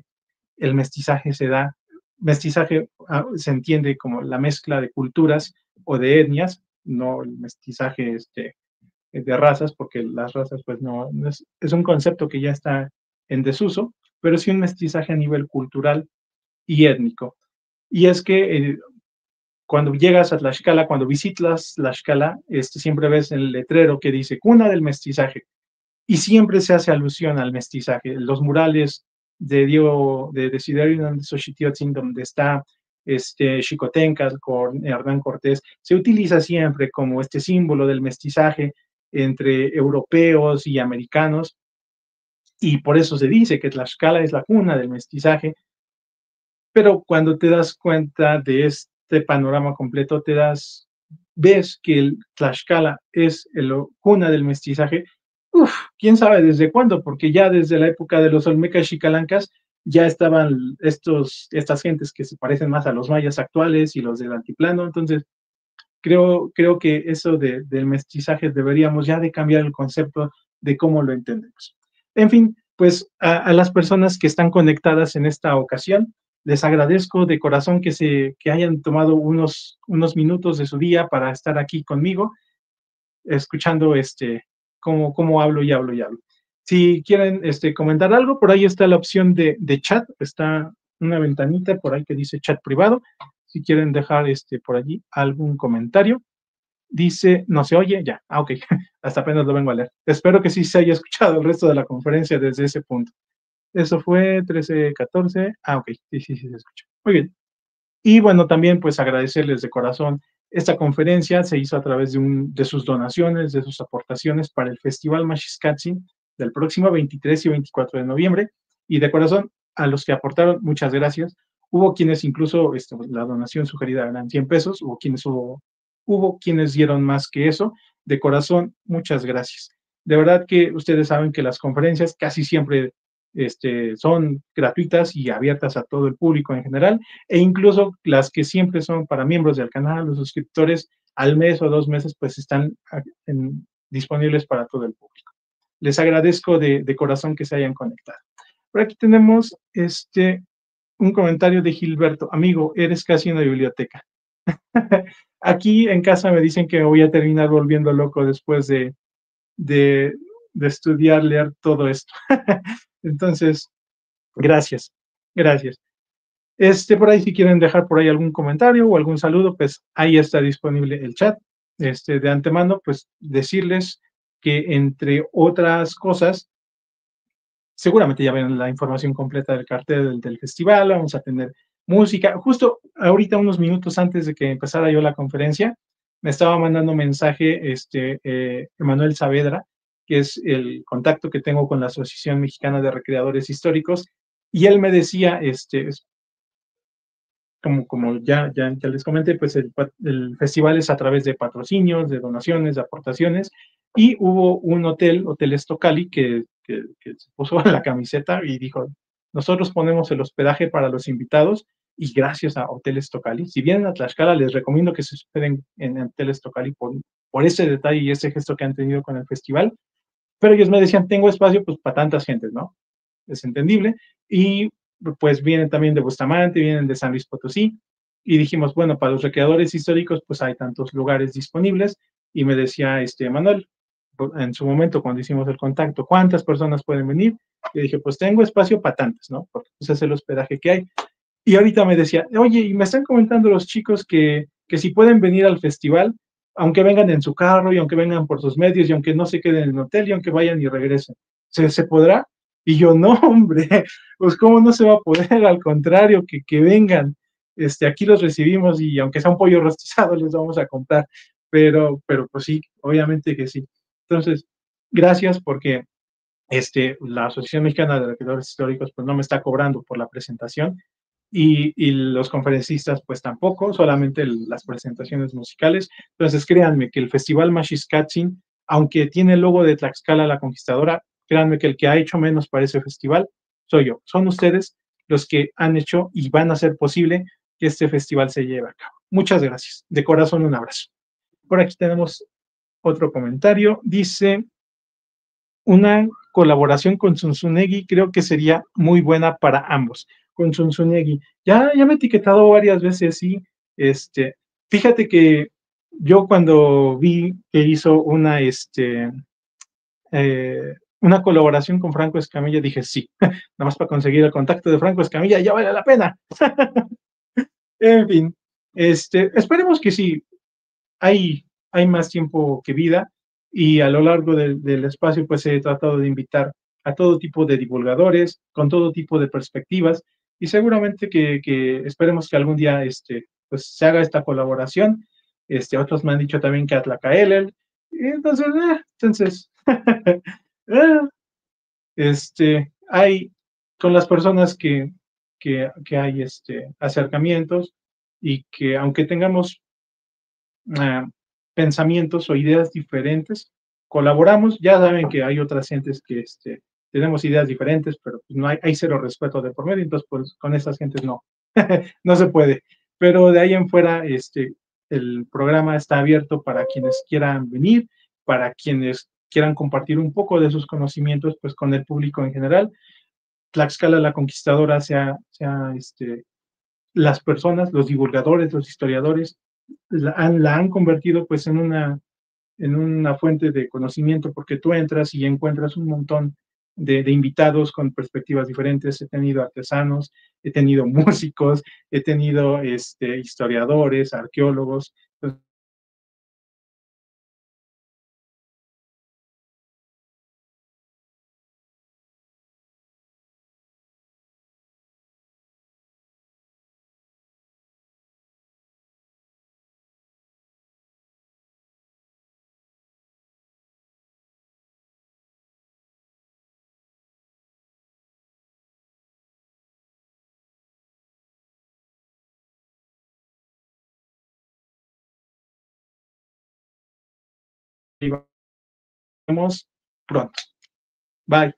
Speaker 1: el mestizaje se da, mestizaje ah, se entiende como la mezcla de culturas o de etnias, no el mestizaje este, de razas, porque las razas pues no, es, es, un concepto que ya está en desuso, pero sí un mestizaje a nivel cultural y étnico. Y es que eh, cuando llegas a Tlaxcala, cuando visitas Tlaxcala, este, siempre ves el letrero que dice cuna del mestizaje y siempre se hace alusión al mestizaje. Los murales de Diego, de Desiderio de Xochitiotzin, donde está este, Chicotencas con Hernán Cortés, se utiliza siempre como este símbolo del mestizaje entre europeos y americanos, y por eso se dice que Tlaxcala es la cuna del mestizaje, pero cuando te das cuenta de este panorama completo, te das, ves que el Tlaxcala es el cuna del mestizaje, uff, quién sabe desde cuándo, porque ya desde la época de los Olmecas Chicalancas ya estaban estos, estas gentes que se parecen más a los mayas actuales y los del altiplano, entonces creo, creo que eso de, del mestizaje deberíamos ya de cambiar el concepto de cómo lo entendemos. En fin, pues a, las personas que están conectadas en esta ocasión, les agradezco de corazón que, se, que hayan tomado unos, unos minutos de su día para estar aquí conmigo, escuchando este, cómo, cómo hablo y hablo y hablo. Si quieren este, comentar algo, por ahí está la opción de, de chat, está una ventanita por ahí que dice chat privado si quieren dejar este, por allí algún comentario. Dice, no se oye, ya, ah, ok, <laughs> hasta apenas lo vengo a leer. Espero que sí se haya escuchado el resto de la conferencia desde ese punto. Eso fue 13, 14, ah, ok, sí, sí, sí se escucha. Muy bien. Y bueno, también pues agradecerles de corazón. Esta conferencia se hizo a través de, un, de sus donaciones, de sus aportaciones para el Festival Mashiskatsin del próximo 23 y 24 de noviembre. Y de corazón, a los que aportaron, muchas gracias. Hubo quienes incluso este, la donación sugerida eran 100 pesos, hubo quienes, hubo, hubo quienes dieron más que eso. De corazón, muchas gracias. De verdad que ustedes saben que las conferencias casi siempre este, son gratuitas y abiertas a todo el público en general, e incluso las que siempre son para miembros del canal, los suscriptores, al mes o dos meses, pues están disponibles para todo el público. Les agradezco de, de, corazón que se hayan conectado. Por aquí tenemos este, un comentario de Gilberto. Amigo, eres casi una biblioteca. <laughs> Aquí en casa me dicen que voy a terminar volviendo loco después de, de, estudiar, leer todo esto. <laughs> Entonces, gracias, gracias. Este, por ahí, si quieren dejar por ahí algún comentario o algún saludo, pues ahí está disponible el chat. Este, de antemano, pues decirles que entre otras cosas, seguramente ya ven la información completa del cartel del, festival, vamos a tener música. Justo ahorita, unos minutos antes de que empezara yo la conferencia, me estaba mandando mensaje este, eh, Saavedra, que es el contacto que tengo con la Asociación Mexicana de Recreadores Históricos, y él me decía, este, como, como ya, ya, les comenté, pues el, festival es a través de patrocinios, de donaciones, de aportaciones, y hubo un hotel, Hotel Estocali, que, que, puso <laughs> la camiseta y dijo, nosotros ponemos el hospedaje para los invitados y gracias a Hoteles Tocali. Si vienen a Tlaxcala, les recomiendo que se hospeden en Hoteles Tocali por, por ese detalle y ese gesto que han tenido con el festival. Pero ellos me decían, tengo espacio pues para tantas gentes, ¿no? Es entendible. Y pues vienen también de Bustamante, vienen de San Luis Potosí. Y dijimos, bueno, para los recreadores históricos, pues hay tantos lugares disponibles. Y me decía este Manuel, en su momento cuando hicimos el contacto, ¿cuántas personas pueden venir? Y dije, pues tengo espacio para tantas, ¿no? Porque pues, es el hospedaje que hay. Y ahorita me decía, oye, y me están comentando los chicos que, que si pueden venir al festival, aunque vengan en su carro y aunque vengan por sus medios y aunque no se queden en el hotel y aunque vayan y regresen, ¿se, se podrá? Y yo, no, hombre, <laughs> pues cómo no se va a poder, al contrario, que, que vengan, este, aquí los recibimos y aunque sea un pollo rostizado, <laughs> les vamos a comprar, pero, pero pues sí, obviamente que sí. Entonces, gracias porque este, la Asociación Mexicana de Recreadores Históricos pues no me está cobrando por la presentación y, y los conferencistas pues tampoco, solamente las presentaciones musicales. Entonces, créanme que el Festival Mashiskatzin, aunque tiene el logo de Tlaxcala la Conquistadora, créanme que el que ha hecho menos para ese festival soy yo. Son ustedes los que han hecho y van a hacer posible que este festival se lleve a cabo. Muchas gracias. De corazón, un abrazo. Por aquí tenemos otro comentario. Dice, una colaboración con Zunzunegui creo que sería muy buena para ambos. Con Zunzunegui. Ya, ya me he etiquetado varias veces, sí. Este, fíjate que yo cuando vi que hizo una, este, eh, una colaboración con Franco Escamilla, dije sí, <laughs> nada más para conseguir el contacto de Franco Escamilla, ya vale la pena. <laughs> en fin, este, esperemos que sí. Hay, hay más tiempo que vida y a lo largo del espacio pues he tratado de invitar a todo tipo de divulgadores, con todo tipo de perspectivas y seguramente que, esperemos que algún día este, pues se haga esta colaboración. Este, otros me han dicho también que Atlacaelel. Entonces, eh, entonces, <laughs> eh, este, hay con las personas que, que, que, hay este, acercamientos y que aunque tengamos ah, pensamientos o ideas diferentes, colaboramos. Ya saben que hay otras gentes que este, tenemos ideas diferentes, pero pues, no hay, cero respeto de por medio, entonces pues con esas gentes no, <laughs> no se puede. Pero de ahí en fuera, este, el programa está abierto para quienes quieran venir, para quienes quieran compartir un poco de sus conocimientos pues con el público en general. Tlaxcala la Conquistadora sea, sea este, las personas, los divulgadores, los historiadores, la han, convertido pues en una, en una fuente de conocimiento porque tú entras y encuentras un montón de, invitados con perspectivas diferentes. He tenido artesanos, he tenido <laughs> músicos, he tenido este, historiadores, arqueólogos. Pronto. Bye.